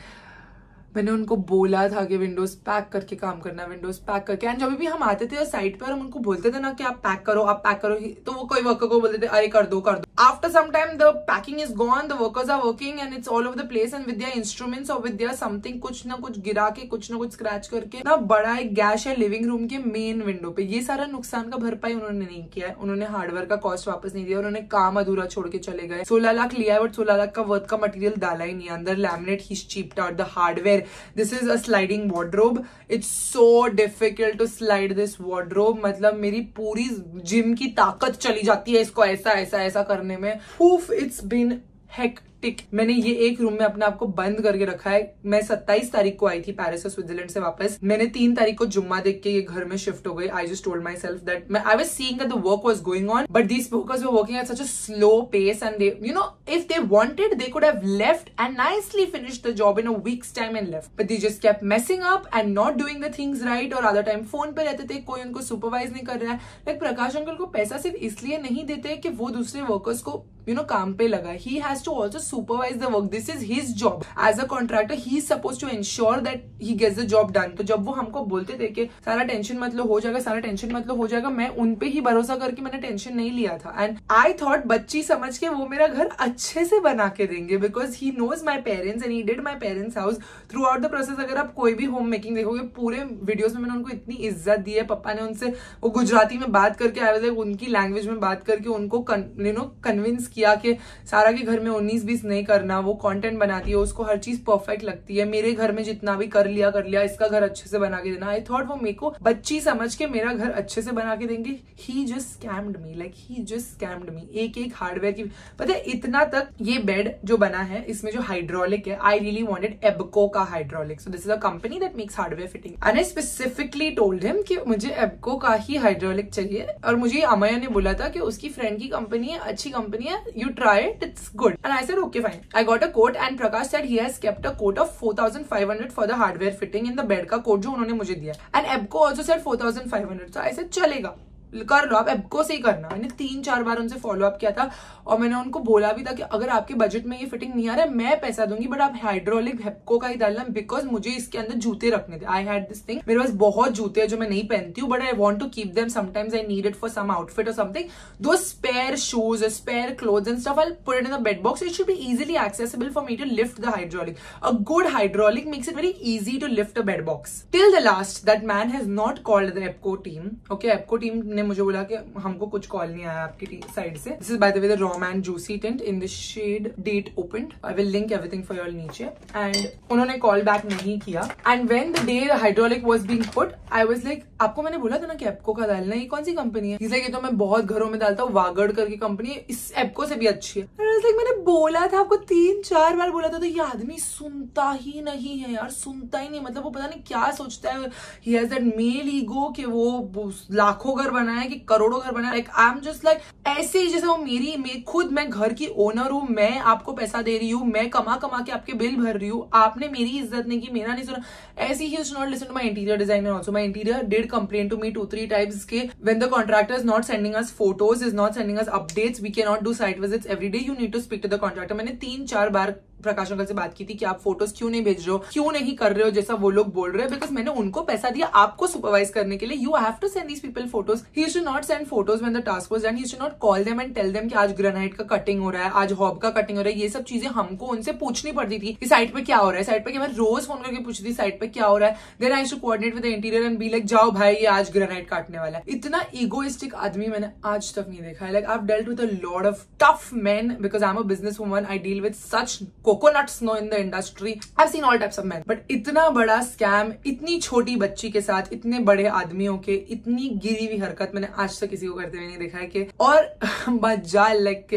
मैंने उनको बोला था कि विंडोज़ पैक करके काम करना विंडोज़ पैक करके। एंड जब भी हम आते थे साइट पे और हम उनको बोलते थे ना कि आप पैक करो, आप पैक करो तो वो कोई वर्कर को बोलते थे, अरे कर दो कर दो। After some time the packing is gone the workers are working and it's all over the place and with instruments और विद समथिंग कुछ ना कुछ गिरा के, कुछ ना कुछ स्क्रैच करके, ना बड़ा एक गैश है लिविंग रूम के मेन विंडो पे। ये सारा नुकसान का भरपाई उन्होंने नहीं किया है। उन्होंने हार्डवेयर का कॉस्ट वापस नहीं दिया, उन्होंने काम अधूरा छोड़ के चले गए। सोलह लाख लिया है बट सोलह लाख का वर्थ का मटेरियल डाला ही नहीं अंदर laminate he chipped out the hardware this is a sliding wardrobe it's so difficult to slide this wardrobe मतलब मेरी पूरी जिम की ताकत चली जाती है इसको ऐसा ऐसा ऐसा करने में। हुफ इट्स बिन हैक टिक। मैंने ये एक रूम में अपने आप को बंद करके रखा है। मैं सत्ताईस तारीख को आई थी पेरिस और स्विट्जरलैंड से वापस। मैंने तीन तारीख को जुम्मा देख के ये घर में शिफ्ट हो गई। I just told myself that I was that the work was going on but these workers were working at such a slow pace and you know if they wanted they could have left and nicely finish the job in a weeks time and left but they just kept messing up and not doing the things right और अदर टाइम फ़ोन पे रहते थे, कोई उनको सुपरवाइज नहीं कर रहा है। लाइक प्रकाश अंकल को पैसा सिर्फ़ इसलिए नहीं देते कि वो दूसरे वर्कर्स को यू नो काम पे लगा। He has to also supervise the work this is his job as a contractor he is suppose to ensure that he gets the job done तो जब वो हमको बोलते थे कि, सारा टेंशन मतलब हो जाएगा, सारा टेंशन मतलब हो जाएगा, मैं उन पे ही भरोसा करके मैंने टेंशन नहीं लिया था। एंड आई थॉट बच्ची समझ के वो मेरा घर अच्छे से बना के देंगे because he knows my parents and he did my parents house throughout the process अगर आप कोई भी होम मेकिंग देखोगे, पूरे वीडियोज़ में मैंने उनको इतनी इज़्ज़त दी है। पप्पा ने उनसे, वो गुजराती में बात करके थे, उनकी लैंग्वेज में बात करके उनको यू नो कन्विंस किया कि सारा के घर में उन्नीस बीस नहीं करना वो कंटेंट बनाती है उसको हर चीज़ परफेक्ट लगती है। मेरे घर में जितना भी कर लिया कर लिया इसका घर अच्छे से बना के देना। आई थॉट वो मेरे को बच्ची समझ के मेरा घर अच्छे से बना के देंगे। He just scammed me like he just scammed me एक एक हार्डवेयर की पता है इतना तक ये बेड जो बना है इसमें जो हाइड्रोलिक है आई रियली वॉन्टेड एबको का hydraulic so this is a company that makes hardware fitting and I specifically told him कि मुझे एबको का ही हाइड्रोलिक चाहिए। और मुझे अमया ने बोला था कि उसकी फ्रेंड की कंपनी है अच्छी कंपनी है you try it it's good. And I said, okay fine I got a quote and Prakash said he has kept a quote of 4500 for the hardware fitting in the bed का कोट जो उन्होंने मुझे दिया and Ebco also said 4500 so I said चलेगा. कर लो, आप एपको से ही करना। मैंने तीन चार बार उनसे फॉलो अप किया था और मैंने उनको बोला भी था कि अगर आपके बजट में ये फिटिंग नहीं आ रहा है, मैं पैसा दूँगी बट आप हाइड्रोलिक हेपको का ही डालना बिकॉज़ मुझे इसके अंदर जूते रखने थे। आई हैड दिस थिंग मेरे पास बहुत जूते हैं जो मैं नहीं पहनती हूँ but I want to keep them sometimes I need it for some outfit और समथिंग दो spare shoes spare cloth and stuff I put in the bed box it should be easily accessible for me to lift the hydraulic a good hydraulic makes it very easy to lift a bed box till the last that man has not called the Ebco team okay Ebco team ने मुझे बोला कि हमको कुछ कॉल नहीं आया आपकी साइड से। This is by the way the room and juicy tent in the shade that open I will link everything for your नीचे। एंड उन्होंने कॉल बैक नहीं किया। And when the day hydraulic was being put I was like आपको मैंने बोला था ना कि एपको का डालना ये कौन सी कंपनी है? ये तो मैं बहुत घरों में डालता हूँ, वागड़ करके कंपनी है। इस एपको से भी अच्छी है। लाइक मैंने बोला था, आपको तीन चार बार बोला था तो ये आदमी सुनता ही नहीं है यार, सुनता ही नहीं मतलब वो पता नहीं क्या सोचता है। He has that male ego कि वो लाखों घर बना बनाया कि करोड़ों घर बनाया आई एम जस्ट लाइक ऐसे ही जैसे वो मेरी मैं खुद मैं घर की ओनर हूँ, मैं आपको पैसा दे रही हूँ, मैं कमा कमा के आपके बिल भर रही हूँ। आपने मेरी इज़्ज़त नहीं की, मेरा नहीं सुना। ऐसी he not listen to my interior designer also my interior did complain to me two three times के when the contractor is not sending us photos is not sending us updates we can not do site visits every day you need to speak to the contractor मैंने तीन, चार बार प्रकाश अंकल से बात की थी कि आप फ़ोटोज़ क्यों नहीं भेज रहे हो? क्यों नहीं कर रहे हो जैसा वो लोग बोल रहे हैं? बिकॉज़ मैंने उनको पैसा दिया आपको सुपरवाइज करने के लिए। You have to send these people photos he should not send photos when the task was and he should not call them and tell them कि आज ग्रेनाइट का कटिंग हो रहा है, आज हॉब का कटिंग हो रहा है। ये सब चीज़ें हमको उनसे पूछनी पड़ती थी कि साइड पे क्या हो रहा है। साइड पे मैं रोज फ़ोन करके पूछती थी साइड पे क्या हो रहा है। Then I should coordinate with interior and be like जाओ भाई, ये आज ग्रेनाइट काटने वाला है. इतना इगोइस्टिक आदमी मैंने आज तक नहीं देखा है। Like I dealt with a lot of tough man because I am a business woman I deal with such coconut no in the industry I seen all types of man but इतना बड़ा स्कैम इतनी छोटी बच्ची के साथ, इतने बड़े आदमियों के, इतनी गिरी हुई हरकत मैंने आज तक किसी को करते हुए नहीं देखा है कि और मज़ा लाइक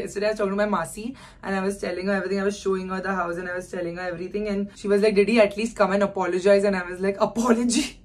माई मासी and I was telling everything I was showing the house and I was telling everything and she was like did he at least come and apologize and I was like and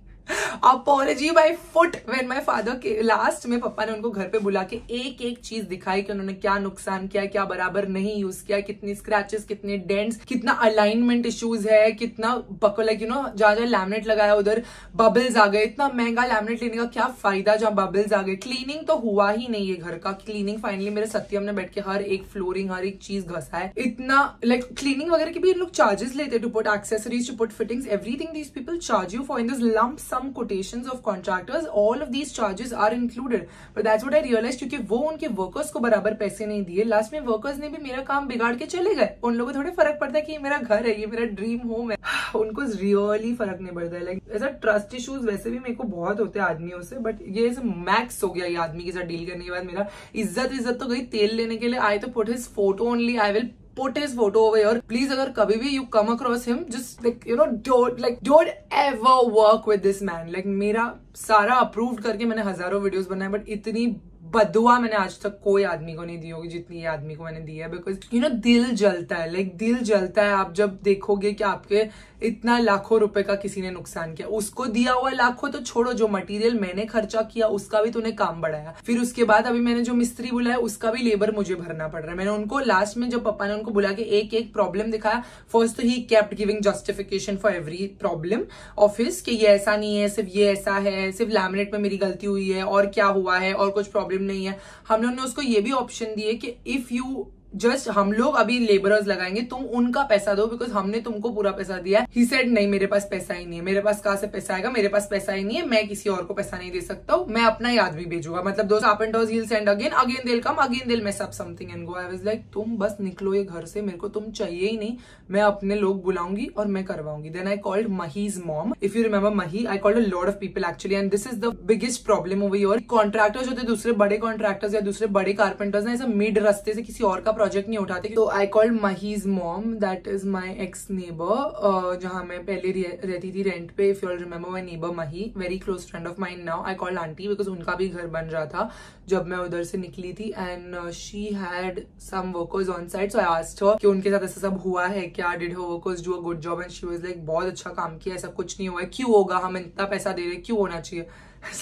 apology my foot when my father के लास्ट में पप्पा ने उनको घर पे बुला के एक एक चीज़ दिखाई कि उन्होंने क्या नुकसान किया, क्या बराबर नहीं यूज़ किया, कितनी स्क्रैचेस कितने डेंट्स कितना अलाइनमेंट इश्यूज़ है, कितना बको लाइक यू नो जहाँ जहाँ लैमिनेट लगाया, उधर बबल्स आ गए, इतना महँगा लैमिनेट लेने का क्या फ़ायदा जहाँ बबल्स आ गए? क्लीनिंग तो हुआ ही नहीं है घर का। क्लीनिंग फाइनली मेरे सत्यम ने बैठ के हर एक फ्लोरिंग हर एक चीज़ घसा है इतना लाइक क्लीनिंग वगैरह की भी इन लोग चार्जेस लेते to put accessories to put fittings everything these people charge you for in this lump sum quotation of contractors all of these charges are included but that's what I realize क्योंकि वो उनके वर्कर्स को बराबर पैसे नहीं दिए। लास्ट में वर्कर्स ने भी मेरा काम बिगाड़ के चले गए। उन लोगों को थोड़े फ़र्क पड़ता है कि ये मेरा घर है, ये मेरा ड्रीम होम है। उनको रियली फ़र्क नहीं पड़ता है। लाइक ऐसा ट्रस्ट इश्यूज़ वैसे भी मेरे को बहुत होते हैं आदमियों से बट ये मैक्स हो गया ये आदमी के साथ डील करने के बाद मेरा। इज़्ज़त इज़्ज़त तो गई तेल लेने के लिए। आई तो put his photo only I will put his photo over here. Please, अगर कभी भी you come across him, just like you know, don't like don't ever work with this man. Like मेरा सारा अप्रूव करके मैंने हज़ारों वीडियोस बनाए बट इतनी बदुआ मैंने आज तक कोई आदमी को नहीं दी होगी जितनी ये आदमी को मैंने दी है बिकॉज़ यू नो दिल जलता है लाइक like, दिल जलता है आप जब देखोगे कि आपके इतना लाखों रुपए का किसी ने नुकसान किया। उसको दिया हुआ लाखों तो छोड़ो, जो मटेरियल मैंने खर्चा किया, उसका भी तूने काम बढ़ाया। फिर उसके बाद अभी मैंने जो मिस्त्री बुलाया, उसका भी लेबर मुझे भरना पड़ रहा है। मैंने उनको लास्ट में जब पापा ने उनको बुला के एक एक प्रॉब्लम दिखाया फ़र्स्ट तो he kept giving justification for every problem office कि ये ऐसा नहीं है, सिर्फ़ ये ऐसा है, सिर्फ़ लैमिनेट में मेरी गलती हुई है, और क्या हुआ है, और कुछ प्रॉब्लम नहीं है। हम लोगों ने उसको ये भी ऑप्शन दिए कि इफ़ यू जस्ट हम लोग अभी लेबरर्स लगाएँगे, तुम उनका पैसा दो बिकॉज़ हमने तुमको पूरा पैसा दिया। ही सेड नहीं, मेरे पास पैसा ही नहीं है। मेरे पास कहा से पैसा आएगा? मेरे पास पैसा ही नहीं है। मैं किसी और को पैसा नहीं दे सकता हूँ। मैं अपना ही आदमी भेजूँगा। मतलब दो carpenters he'll send again again they'll come again they'll में सब something and go I was like तुम बस निकलो ये घर से, मेरे को तुम चाहिए ही नहीं। मैं अपने लोग बुलाऊँगी और मैं करवाऊँगी. Then I called Mahi's mom if you remember Mahi I called a lot of people actually and this is the biggest problem over your contractors होते दूसरे बड़े कॉन्ट्रैक्टर्स या दूसरे बड़े कारपेंटर्स ना ऐसा मिड रस्ते से किसी और का प्रोजेक्ट नहीं उठाते तो I called Mahi's mom that is my ex neighbour जहाँ मैं पहले रहती थी रेंट पे if you all remember my neighbour Mahi very close friend of mine now I called aunty because उनका भी घर बन रहा था जब मैं उधर से निकली थी and she had some workers on site so I asked her कि उनके साथ ऐसा सब हुआ है क्या did her workers do a good job and she was like बहुत अच्छा काम किया ऐसा कुछ नहीं हुआ है क्यों होगा? हम इतना पैसा दे रहे क्यों होना चाहिए?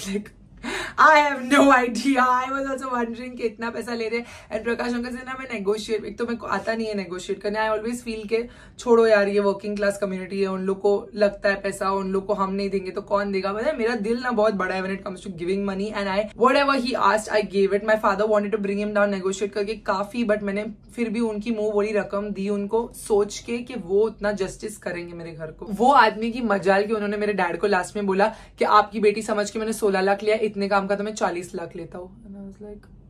Like I have no idea I was also wondering कि इतना पैसा ले रहे एंड प्रकाश अंकल से ना मैं नेगोशिएट एक तो मेरे को आता नहीं है नेगोशिएट करने। आई ऑलवेज फील के छोड़ो यार, ये वर्किंग क्लास कम्युनिटी है। उन लोग को लगता है पैसा, उन लोग को हम नहीं देंगे तो कौन देगा? पता मेरा दिल ना बहुत बड़ा है when it comes to giving money and I whatever he asked I gave it my father wanted to bring him down negotiate करके काफ़ी बट मैंने फिर भी उनकी मुँह बोली, रकम दी उनको सोच के कि वो उतना जस्टिस करेंगे मेरे घर को। वो आदमी की मजाल की उन्होंने मेरे डैड को लास्ट में बोला कि आपकी बेटी समझ के मैंने सोलह लाख लिया, इतने काम का तो मैं चालीस लाख लेता हूँ।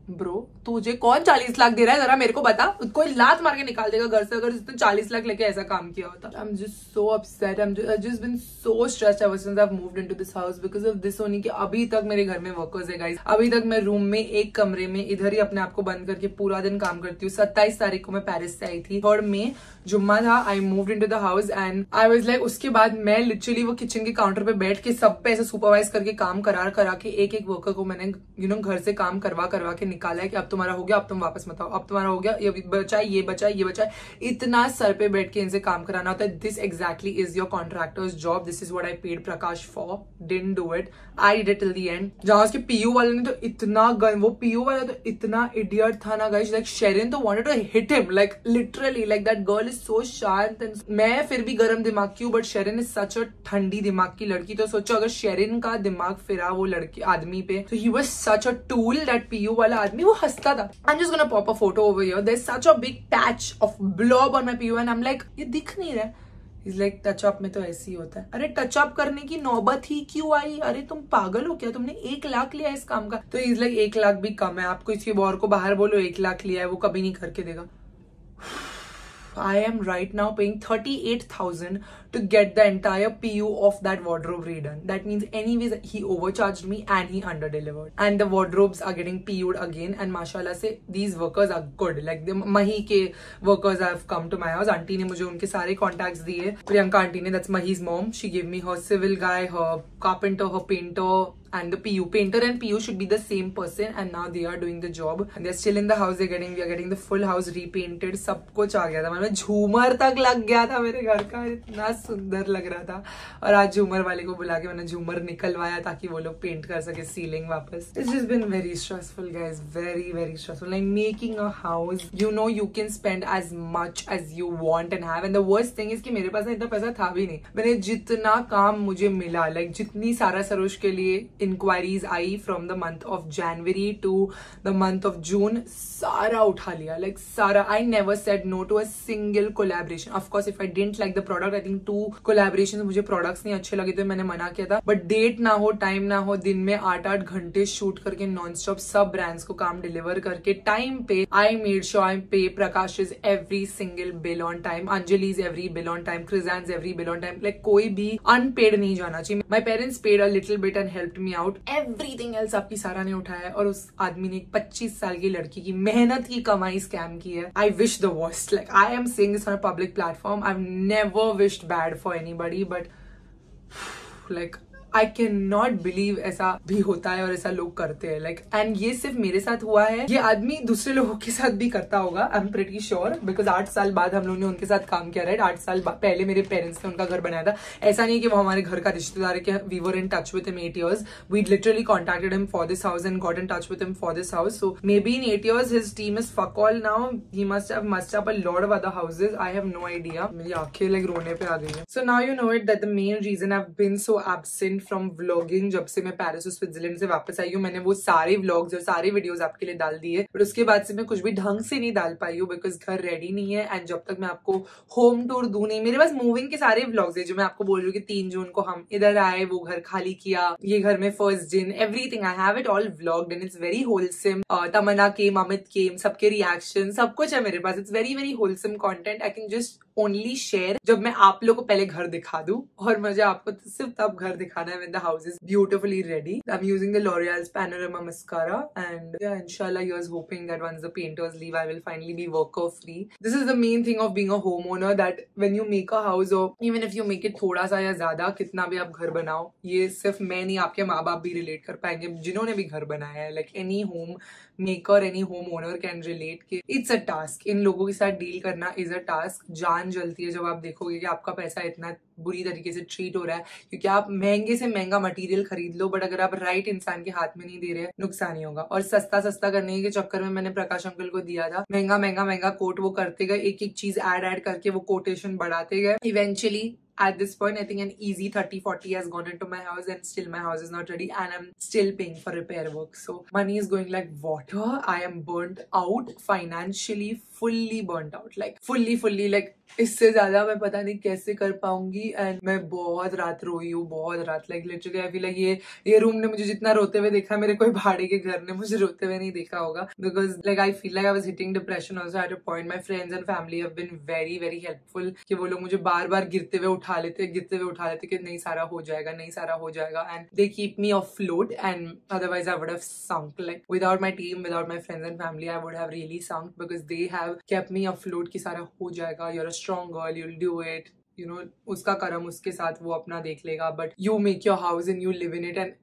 ब्रो, तुझे कौन चालीस लाख दे रहा है? जरा मेरे को बता। कोई लात मार के निकाल देगा घर से, अगर जिसने चालीस लाख लेके ऐसा काम किया होता। I am just so upset I am just been so stressed ever since I moved into this house because of this होनी कि अभी तक मेरे घर में वर्कर्स है गाइस अभी तक मैं रूम में एक कमरे में इधर ही अपने आप को बंद करके पूरा दिन काम करती हूँ। सत्ताईस तारीख को मैं पेरिस से आई थी। थर्ड में जुम्मा था I move into the house and I was like उसके बाद मैं लिटरली वो किचन के काउंटर पे बैठ के सब पे ऐसे सुपरवाइज करके काम करा करा के एक एक वर्कर को मैंने यू नो घर से काम करवा करवा के निकाला है कि अब तुम्हारा हो गया, अब तुम वापस मत आओ, अब तुम्हारा हो गया, ये बचा ये बचा ये बचा। इतना सर पे बैठ के इनसे काम कराना होता है। This exactly is your contractor's job this is what I paid Prakash for didn't do it I did till the end जहाँ उसके पीयू वाले ने तो इतना गन वो पीयू वाला तो इतना इडियट था ना गाइस लाइक शेरिन तो wanted to hit him like literally like that girl is so शांत एंड मैं फिर भी गर्म दिमाग की हूँ but Sherin is such a ठंडी दिमाग की लड़की तो सोचो अगर शेरिन का दिमाग फिरा वो लड़की, आदमी पे तो he was such a tool that PU वाला आदमी, वो हंसता था। I just gonna pop a photo over here there such a big patch of blob on my PU and I am like ये दिख नहीं रहा। इज़ लाइक टचअप में तो ऐसे ही होता है। अरे टचअप करने की नौबत ही क्यों आई? अरे, तुम पागल हो क्या? तुमने एक लाख लिया इस काम का। तो इज़ लाइक एक लाख भी कम है। आपको इसके बॉर को बाहर बोलो, एक लाख लिया है, वो कभी नहीं करके देगा। I am right now paying 38,000 to get the entire PU of that wardrobe redone. That means anyways he overcharged me and he underdelivered. And the wardrobes are getting PU'd again and mashallah say these workers are good. Like the Mahi ke workers have come to my house. Auntie ne mujhe unke sare contacts diye. Priyanka auntie ne, that's Mahi's mom. She gave me her civil guy, her carpenter, her painter, and the PU. Painter and PU should be the same person and now they are doing the job. And they're still in the house. They're getting, we are getting the full house repainted. सब कुछ आ गया था मतलब झूमर तक लग गया था मेरे घर का इतना सुंदर लग रहा था। और आज झूमर वाले को बुला के मैंने झूमर निकलवाया ताकि वो लोग पेंट कर सके सीलिंग वापस। It's just been very stressful guys very very stressful like making a house you know you can spend as much as you want and have and the worst thing is कि मेरे पास इतना पैसा था भी नहीं। मैंने जितना काम मुझे मिला लाइक like, जितनी सारा सरोज के लिए enquiries I from the month of January to the month of June सारा उठा लिया। लाइक like, सारा I never said no to a single collaboration of course if I didn't like the product I think two collaboration मुझे प्रोडक्ट्स नहीं अच्छे लगे थे मैंने मना किया था। बट डेट ना हो टाइम ना हो, दिन में आठ आठ घंटे शूट करके नॉन स्टॉप सब ब्रांड्स को काम डिलीवर करके टाइम पे आई made sure I pay Prakash his every single bill on time Anjali his every bill on time क्रिजान every bill on time like कोई भी अनपेड नहीं जाना चाहिए। My parents paid a little bit and help me out everything else आपकी सारा ने उठाया और उस आदमी ने पच्चीस साल की लड़की की मेहनत की, कमाई स्कैम की है। I wish the worst like I am saying on public platform I never wished bad for anybody but like I cannot believe ऐसा भी होता है और ऐसा लोग करते हैं। लाइक एंड ये सिर्फ़ मेरे साथ हुआ है। ये आदमी दूसरे लोगों के साथ भी करता होगा I am pretty sure because आठ साल बाद हम लोगों ने उनके साथ काम किया राइट आठ साल पहले मेरे पेरेंट्स ने उनका घर बनाया था। ऐसा नहीं कि वो हमारे घर का रिश्तेदार है कि we were in touch with him eight years we literally contacted him for this house and got in touch with him for this house so maybe in eight years his team is fuck all now he must have must have a lot of other houses I have no idea मेरी आँखें लाइक रोने पे आ गई है। So now you know it that the main reason I been so absent from vlogging जब से मैं पेरिस और स्विट्जरलैंड से वापस आई हूँ, मैंने वो सारे व्लॉग्स और सारे वीडियोस आपके लिए डाल दिए। बट उसके बाद से मैं कुछ भी ढंग से नहीं डाल पाई हूँ बिकॉज़ घर रेडी नहीं है एंड जब तक मैं आपको होम टूर दू नहीं, मेरे पास मूविंग के सारे व्लॉग्स है जो मैं आपको बोल रही हूँ कि तीन जून को हम इधर आए, वो घर खाली किया, ये घर में फ़र्स्ट दिन everything I have it all vlogged and it's very wholesome Tamanna came Amit came सबके रिएक्शन सब कुछ है मेरे पास it's very very wholesome content I can just only share जब मैं आप लोग को पहले घर दिखा दू, और मुझे आपको सिर्फ़ तब घर दिखाना है the house is beautifully ready I am using the L'Oreal's panorama and इंशाल्लाह you are hoping that once the painters leave I will finally be worker free this is the main thing of being a home owner that when you make a house और even if you make it थोड़ा सा या ज़्यादा कितना भी आप घर बनाओ ये सिर्फ़ मैं नहीं आपके माँ बाप भी रिलेट कर पाएँगे जिन्होंने भी घर बनाया है like any home maker any home owner can relate के इट्स अ टास्क इन लोगों के साथ डील करना इज़ अ टास्क जान जलती है जब आप देखोगे कि आपका पैसा इतना बुरी तरीके से ट्रीट हो रहा है, क्योंकि आप महँगे से महँगा मटेरियल खरीद लो बट अगर आप राइट इंसान के हाथ में नहीं दे रहे नुकसान ही होगा। और सस्ता सस्ता करने के चक्कर में मैंने प्रकाश अंकल को दिया था, महँगा महँगा महँगा कोट वो करते गए, एक एक चीज़ एड एड करके वो कोटेशन बढ़ाते गए। Eventually at this point, I think an easy 30 40 has gone into my house, and still my house is not ready, and I'm still paying for repair work. So, money is going like water. I am burnt out financially, fully burn out like fully, fully, like इससे ज़्यादा मैं पता नहीं कैसे कर पाऊँगी एंड मैं बहुत रात रोई हूँ बहुत रात like literally I feel like ये ये रूम ने मुझे जितना रोते हुए देखा मेरे कोई भाड़े के घर ने मुझे रोते हुए नहीं देखा होगा because like I feel like I was hitting depression also at a point my friends and family have been very very helpful कि वो लोग मुझे बार बार गिरते हुए उठा लेते गिरते हुए उठा लेते कि नहीं सारा हो जाएगा नहीं सारा हो जाएगा and they keep me afloat and otherwise I would have sunk like without my team without my friends and family I would have really sunk because they have have कि अपनी अपलोड की सारा हो जाएगा you're a strong girl you'll do it you know उसका कर्म उसके साथ वो अपना देख लेगा but you make your house in you live in it and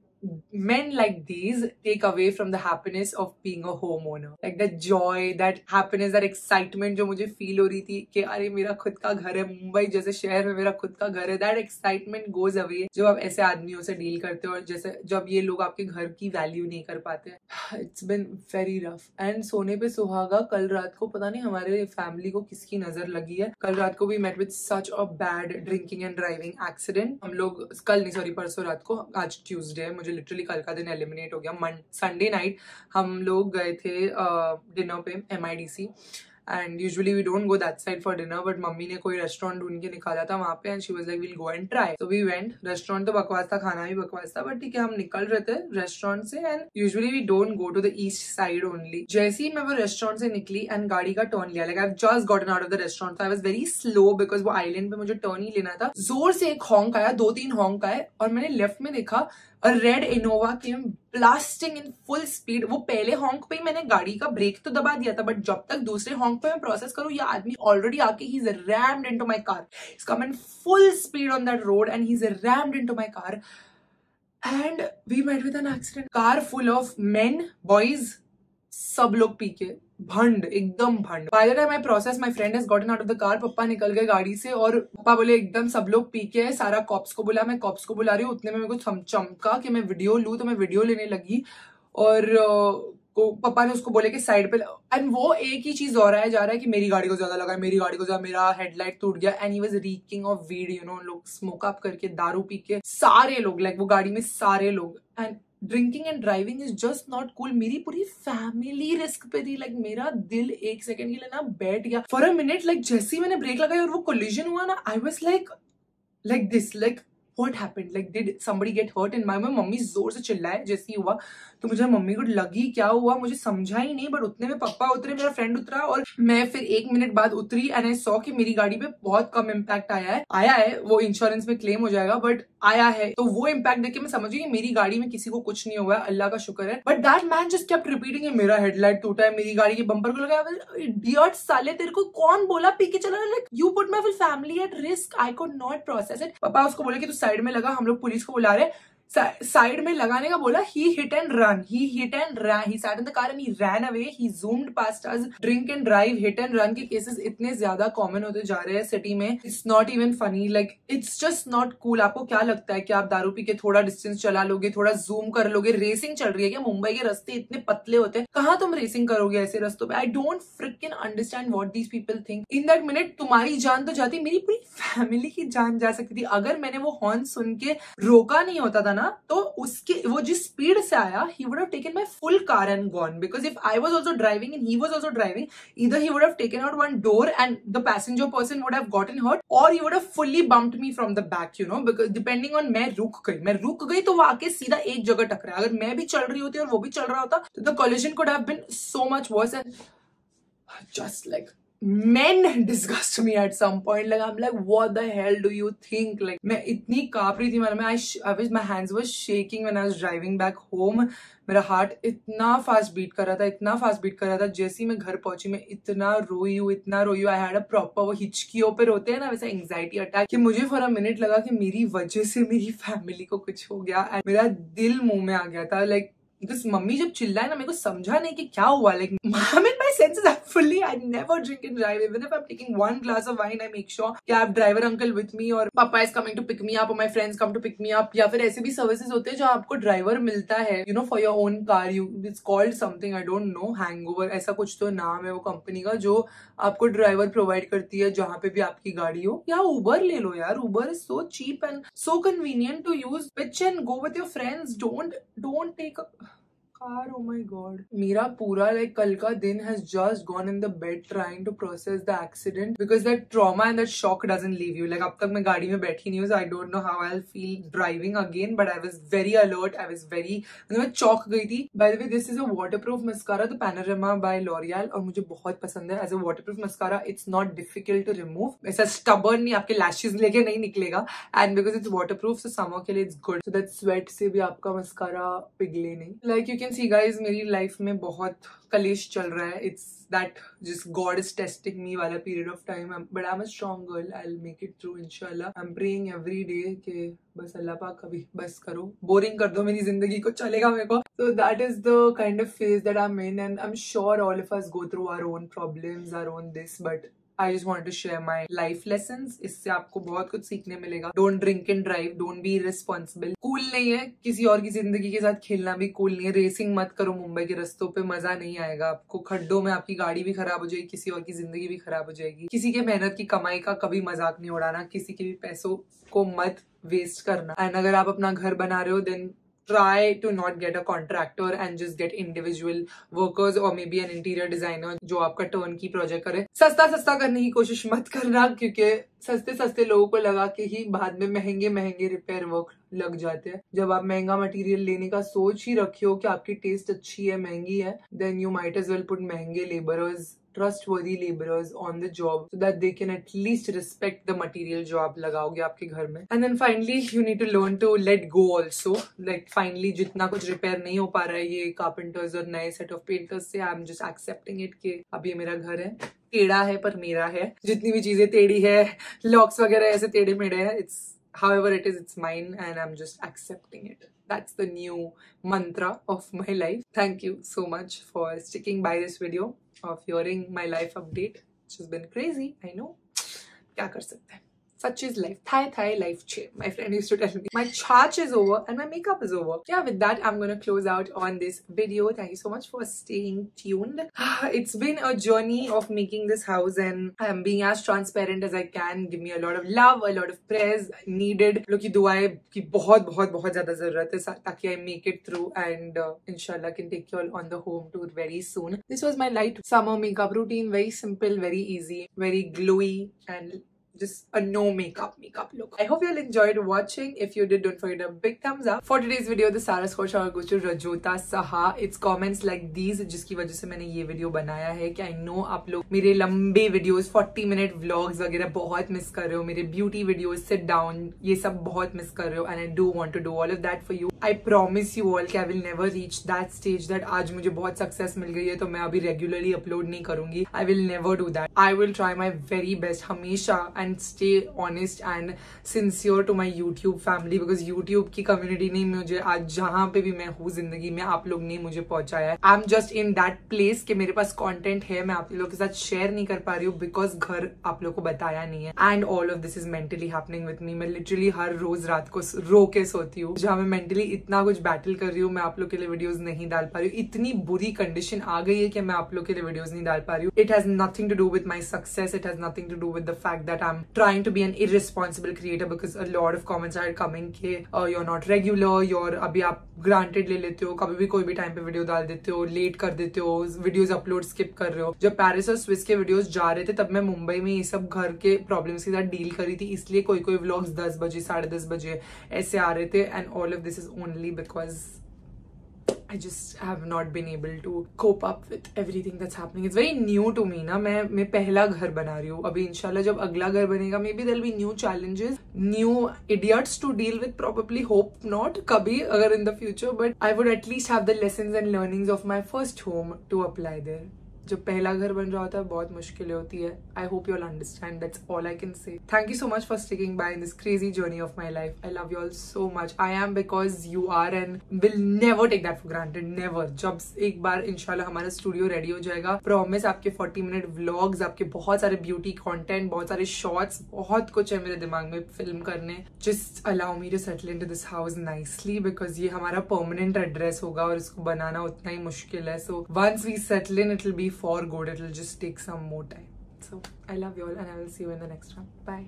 men like these take away from the happiness of being a homeowner. Like that joy, that happiness, that excitement जो मुझे feel हो रही थी कि अरे मेरा खुद का घर है, मुंबई जैसे शहर में मेरा खुद का घर है, that excitement goes away जब आप ऐसे आदमियों से डील करते हो और जैसे जब ये लोग आपके घर की वैल्यू नहीं कर पाते it's been very rough and सोने पे सुहागा, कल रात को पता नहीं हमारे फैमिली को किसकी नज़र लगी है। कल रात को भी met with such a bad drinking and driving accident हम लोग, कल नहीं सॉरी परसों रात को, आज ट्यूसडे मुझे लिटरली कल का दिन एलिमिनेट हो गया। संडे नाइट हम लोग गए थे डिनर पे M and usually we don't go that side for dinner but mummy ने कोई रेस्टोरेंट ढूंढ के निकाला था वहाँ पे and she was like we'll go and try तो वी वेंट रेस्टोरेंट तो बकवास था, खाना भी बकवास था बट ठीक है, हम निकल रहे थे रेस्टोरेंट से and usually we don't go to the east side only जैसे ही मैं वो रेस्टोरेंट से निकली एंड गाड़ी का टर्न लिया like I just gotten out of the restaurant I was very slow because वो आईलैंड पे मुझे टर्न ही लेना था। ज़ोर से एक हॉन्क आया, दो तीन हॉन्क आए, और मैंने लेफ़्ट में देखा red Innova came blasting in full speed वो पहले हॉन्क पे ही मैंने गाड़ी का ब्रेक तो दबा दिया था बट जब तक दूसरे हॉन्क पे मैं प्रोसेस करूँ, ये आदमी ऑलरेडी आके ही rammed into my car is come in full speed on that road and he is rammed into my car and we met with an accident car full of men boys सब लोग पी के। भंड, एकदम भंड। By the time I process my friend has gotten out of the car पप्पा निकल गए गाड़ी से और पप्पा बोले, एकदम सब लोग पी के सारा कॉप्स को बुला, मैं कॉप्स को बुला रही हूँ, उतने में मेरे को चमका कि मैं वीडियो लू तो मैं वीडियो लेने लगी और को पापा ने उसको बोले कि साइड पे एंड वो एक ही चीज़ है जा रहा है कि मेरी गाड़ी को ज़्यादा लगा, मेरी गाड़ी को ज़्यादा, मेरा हेडलाइट टूट गया and he was reeking of weed you know लोग स्मोक अप करके, दारू पी के, सारे लोग लाइक वो गाड़ी में सारे लोग। And drinking and driving is just not cool मेरी पूरी फैमिली रिस्क पे थी. लाइक like, मेरा दिल एक सेकंड के लिए ना बैठ गया. फॉर अ मिनट लाइक जैसे ही मैंने ब्रेक लगाई और वो कोलिजन हुआ ना I was like like this like what happen like did somebody get hurt in my mummy ज़ोर से चिल्लाए जैसे ही हुआ. तो मुझे मम्मी को लगी क्या हुआ, मुझे समझा ही नहीं बट उतने में पप्पा उतरे, मेरा फ्रेंड उतरा और मैं फिर एक मिनट बाद उतरी एंड आई सॉ कि मेरी गाड़ी पे बहुत कम इम्पैक्ट आया है। आया है, वो इंश्योरेंस में क्लेम हो जाएगा बट आया है। तो वो इम्पैक्ट देख के मैं समझी कि मेरी गाड़ी में किसी को कुछ नहीं हुआ, अल्लाह का शुक्र है। But that man just kept repeating मेरा हेडलाइट टूटा है, मेरी गाड़ी के बंपर को लगा डियट साले, तेरे को कौन बोला? पी के चला like you put my family at risk I could not process it पापा उसको बोले कि तू साइड में लगा, हम लोग पुलिस को बुला रहे साइड में लगाने का बोला he hit and run he hit and run he sat in the car and he ran away he zoomed past us drink and drive hit and run के केसेस इतने ज़्यादा कॉमन होते जा रहे हैं सिटी में। It's not even funny like it's just not cool आपको क्या लगता है कि आप दारू पी के थोड़ा डिस्टेंस चला लोगे, थोड़ा जूम कर लोगे? रेसिंग चल रही है क्या? मुंबई के रस्ते इतने पतले होते हैं। कहाँ तुम रेसिंग करोगे ऐसे रस्तों पे? I don't freak understand what these people think in that minute तुम्हारी जान तो जाती, मेरी पूरी फैमिली की जान जा सकती थी। अगर मैंने वो हॉर्न सुन के रोका नहीं होता था ना तो उसके, वो जिस स्पीड से आया he would have taken my full car and gone because if I was also driving and he was also driving either he would have taken out one door and the passenger person would have gotten hurt और he would have fully bumped me from the back you know because depending on मैं रुक गई। मैं रुक गई तो वो आके सीधा एक जगह टकरा अगर मैं भी चल रही होती और वो भी चल रहा होता तो the collision could have been so much worse and just like men disgust me at some point like i'm like what the hell do you think? Like मैं इतनी काप रही थी मैंने I, I was my hands were shaking when I was driving back home. मेरा हार्ट इतना फास्ट बीट कर रहा था इतना फास्ट बीट कर रहा था जैसे ही मैं घर पहुँची मैं इतना रोई हूँ इतना रोई हूँ आई हैड अ प्रॉपर वो हिचकियों पे रोते हैं ना वैसे एंग्जाइटी अटैक कि मुझे फॉर अ मिनट लगा कि मेरी वजह से मेरी फैमिली को कुछ हो गया एंड मेरा दिल मुँह में आ गया था लाइक बिकॉज़ मम्मी जब चिल्लाए ना, मेरे को समझा नहीं कि क्या हुआ। Like I in my senses I fully I never drink and drive even if I taking one glass of wine I make sure कि have driver uncle with me और पापा is coming to pick me up और my friends come to pick me up या फिर ऐसे भी सर्विसेज़ होते हैं जो आपको ड्राइवर मिलता है। You know for your own car you it's called something I don't know hangover ऐसा कुछ तो नाम है वो कंपनी का जो आपको ड्राइवर प्रोवाइड करती है जहाँ पे भी आपकी गाड़ी हो। या उबर ले लो यार। Uber is so cheap and so convenient to use pitch and go with your friends don't don't take car oh my god मेरा पूरा like कल का दिन has just gone in the bed trying to process the accident because that trauma and that shock doesn't leave you like अब तक मैं गाड़ी में बैठी नहीं हूँ so I don't know how I'll feel driving again but I was very alert I was very मतलब मैं चौक गई थी by the way this is a waterproof mascara the Panorama by L'Oreal और मुझे बहुत पसंद है as a waterproof mascara it's not difficult to remove ऐसा stubborn नहीं आपके lashes लेके नहीं निकलेगा and because it's waterproof so summer के लिए it's good so that sweat से भी आपका mascara पिघले नहीं you can can see guys मेरी लाइफ में बहुत कलेश चल रहा है। इट्स दैट जिस गॉड इज़ टेस्टिंग मी वाला period of time but I am a strong girl I make it through इंशाल्लाह I am praying every day के बस अल्लाह पाक कभी बस करो। बोरिंग कर दो मेरी ज़िंदगी को, चलेगा मेरे को। So that is the kind of phase that i'm in and i'm sure all of us go through our own problems, our own this, but I just want to share my life lesson इससे आपको बहुत कुछ सीखने मिलेगा। Don't drink and drive don't be responsible cool नहीं है। किसी और की ज़िंदगी के साथ खेलना भी कूल नहीं है। रेसिंग मत करो मुंबई के रस्तों पे। मज़ा नहीं आएगा आपको। खड्डों में आपकी गाड़ी भी खराब हो जाएगी। किसी और की ज़िंदगी भी खराब हो जाएगी। किसी के मेहनत की कमाई का कभी मज़ाक नहीं उड़ाना। किसी के भी पैसों को मत वेस्ट करना। एंड अगर आप अपना घर बना रहे हो then try to not get a contractor and just get individual workers or maybe an interior designer जो आपका टर्न की प्रोजेक्ट करे। सस्ता सस्ता करने की कोशिश मत करना, क्योंकि सस्ते सस्ते लोगों को लगा के ही बाद में महँगे महँगे रिपेयर वर्क लग जाते हैं। जब आप महँगा मटेरियल लेने का सोच ही रखे हो कि आपकी टेस्ट अच्छी है, महँगी है then you might as well put महँगे labourers trustworthy laborers on the job so that they can at least respect the material जो आप लगाओगे आपके घर में and then finally you need to learn to let go also like finally जितना कुछ repair नहीं हो पा रहा है ये carpenters और नए set of painters से I'm just accepting it कि अब ये मेरा घर है टेढ़ा है पर मेरा है जितनी भी चीज़ें टेढ़ी है लॉक्स वगैरह ऐसे टेढ़े मेढ़े है it's however it is it's mine and i'm just accepting it that's the new mantra of my life thank you so much for sticking by this video of hearing my life update which has been crazy i know. kya kar sakte hain such is life. Thai Thai life change. My friend used to tell me. My charge is over and my makeup is over. Yeah, with that, I'm gonna close out on this video. Thank you so much for staying tuned. It's been a journey of making this house and I'm being as transparent as I can. Give me a lot of love, a lot of prayers needed. लोग की दुआएं की बहुत बहुत बहुत ज़्यादा ज़रूरत है ताकि I make it through and uh, inshallah can take you all on the home tour very soon. This was my light summer makeup routine. Very simple, very easy, very glowy and just a no makeup makeup look. I hope you all enjoyed watching. If you did, don't forget a big thumbs up. For today's video, the Sarah Score shower goes Rajota Saha. It's comments like these जिसकी वजह से मैंने ये वीडियो बनाया है कि आई नो आप लोग मेरे लंबे वीडियोस 40 मिनट व्लॉग्स वगैरह बहुत मिस कर रहे हो मेरे ब्यूटी वीडियोस सिट डाउन ये सब बहुत मिस कर रहे हो and I do want to do all of that for you I promise you all कि I will never reach that stage that आज मुझे बहुत सक्सेस मिल गई है तो मैं अभी रेगुलरली अपलोड नहीं करूँगी I will never do that I will try my very best हमेशा and stay honest and sincere to my YouTube family because YouTube की community ने मुझे आज जहाँ पे भी मैं हूँ ज़िंदगी में आप लोग ने मुझे पहुँचाया है। I am just in that place कि मेरे पास कंटेंट है, मैं आप लोग के साथ शेयर नहीं कर पा रही हूँ बिकॉज़ घर आप लोग को बताया नहीं है। And all of this is mentally happening with me मैं लिटरली हर रोज रात को रो के सोती हूँ। जहाँ मैं मेंटली इतना कुछ बैटल कर रही हूँ, मैं आप लोग के लिए वीडियोज़ नहीं डाल पा रही हूँ। इतनी बुरी कंडीशन आ गई है कि मैं आप लोग के लिए वीडियोज़ नहीं डाल पा रही हूँ। It has nothing to do with my success it has nothing to do with the fact that I trying trying to be an irresponsible creator because a lot of comments are coming कि uh, you're not regular you're अभी आप granted ले लेते हो कभी भी कोई भी टाइम पे वीडियो डाल देते हो लेट कर देते हो वीडियोस अपलोड स्किप कर रहे हो जब पेरिस और स्विस के वीडियोस जा रहे थे तब मैं मुंबई में ये सब घर के प्रॉब्लम्स के साथ डील करी थी इसलिए कोई कोई व्लॉग्स दस बजे साढ़े दस बजे ऐसे आ रहे थे and all of this is only because I just have not been able to cope up with everything that's happening. It's very new to me ना मैं मैं पहला घर बना रही हूँ अभी इंशाल्लाह जब अगला घर बनेगा maybe there'll be new challenges, new idiots to deal with. Probably hope not कभी अगर in the future, but I would at least have the lessons and learnings of my first home to apply there. जब पहला घर बन रहा होता है, बहुत मुश्किलें होती है। I hope you all understand that's all I can say thank you so much for sticking by in this crazy journey of my life I love you all so much I am because you are and will never take that for granted never जब एक बार इनशाला हमारा स्टूडियो रेडी हो जाएगा प्रॉमिस आपके फोर्टी मिनट व्लॉग्स आपके बहुत सारे ब्यूटी कॉन्टेंट बहुत सारे शॉर्ट्स बहुत कुछ है मेरे दिमाग में फ़िल्म करने। Just allow me to settle in to this house nicely because ये हमारा परमानेंट एड्रेस होगा और इसको बनाना उतना ही मुश्किल है। So once we settle in it will be for good it'll just take some more time. So i love you all and i will see you in the next one bye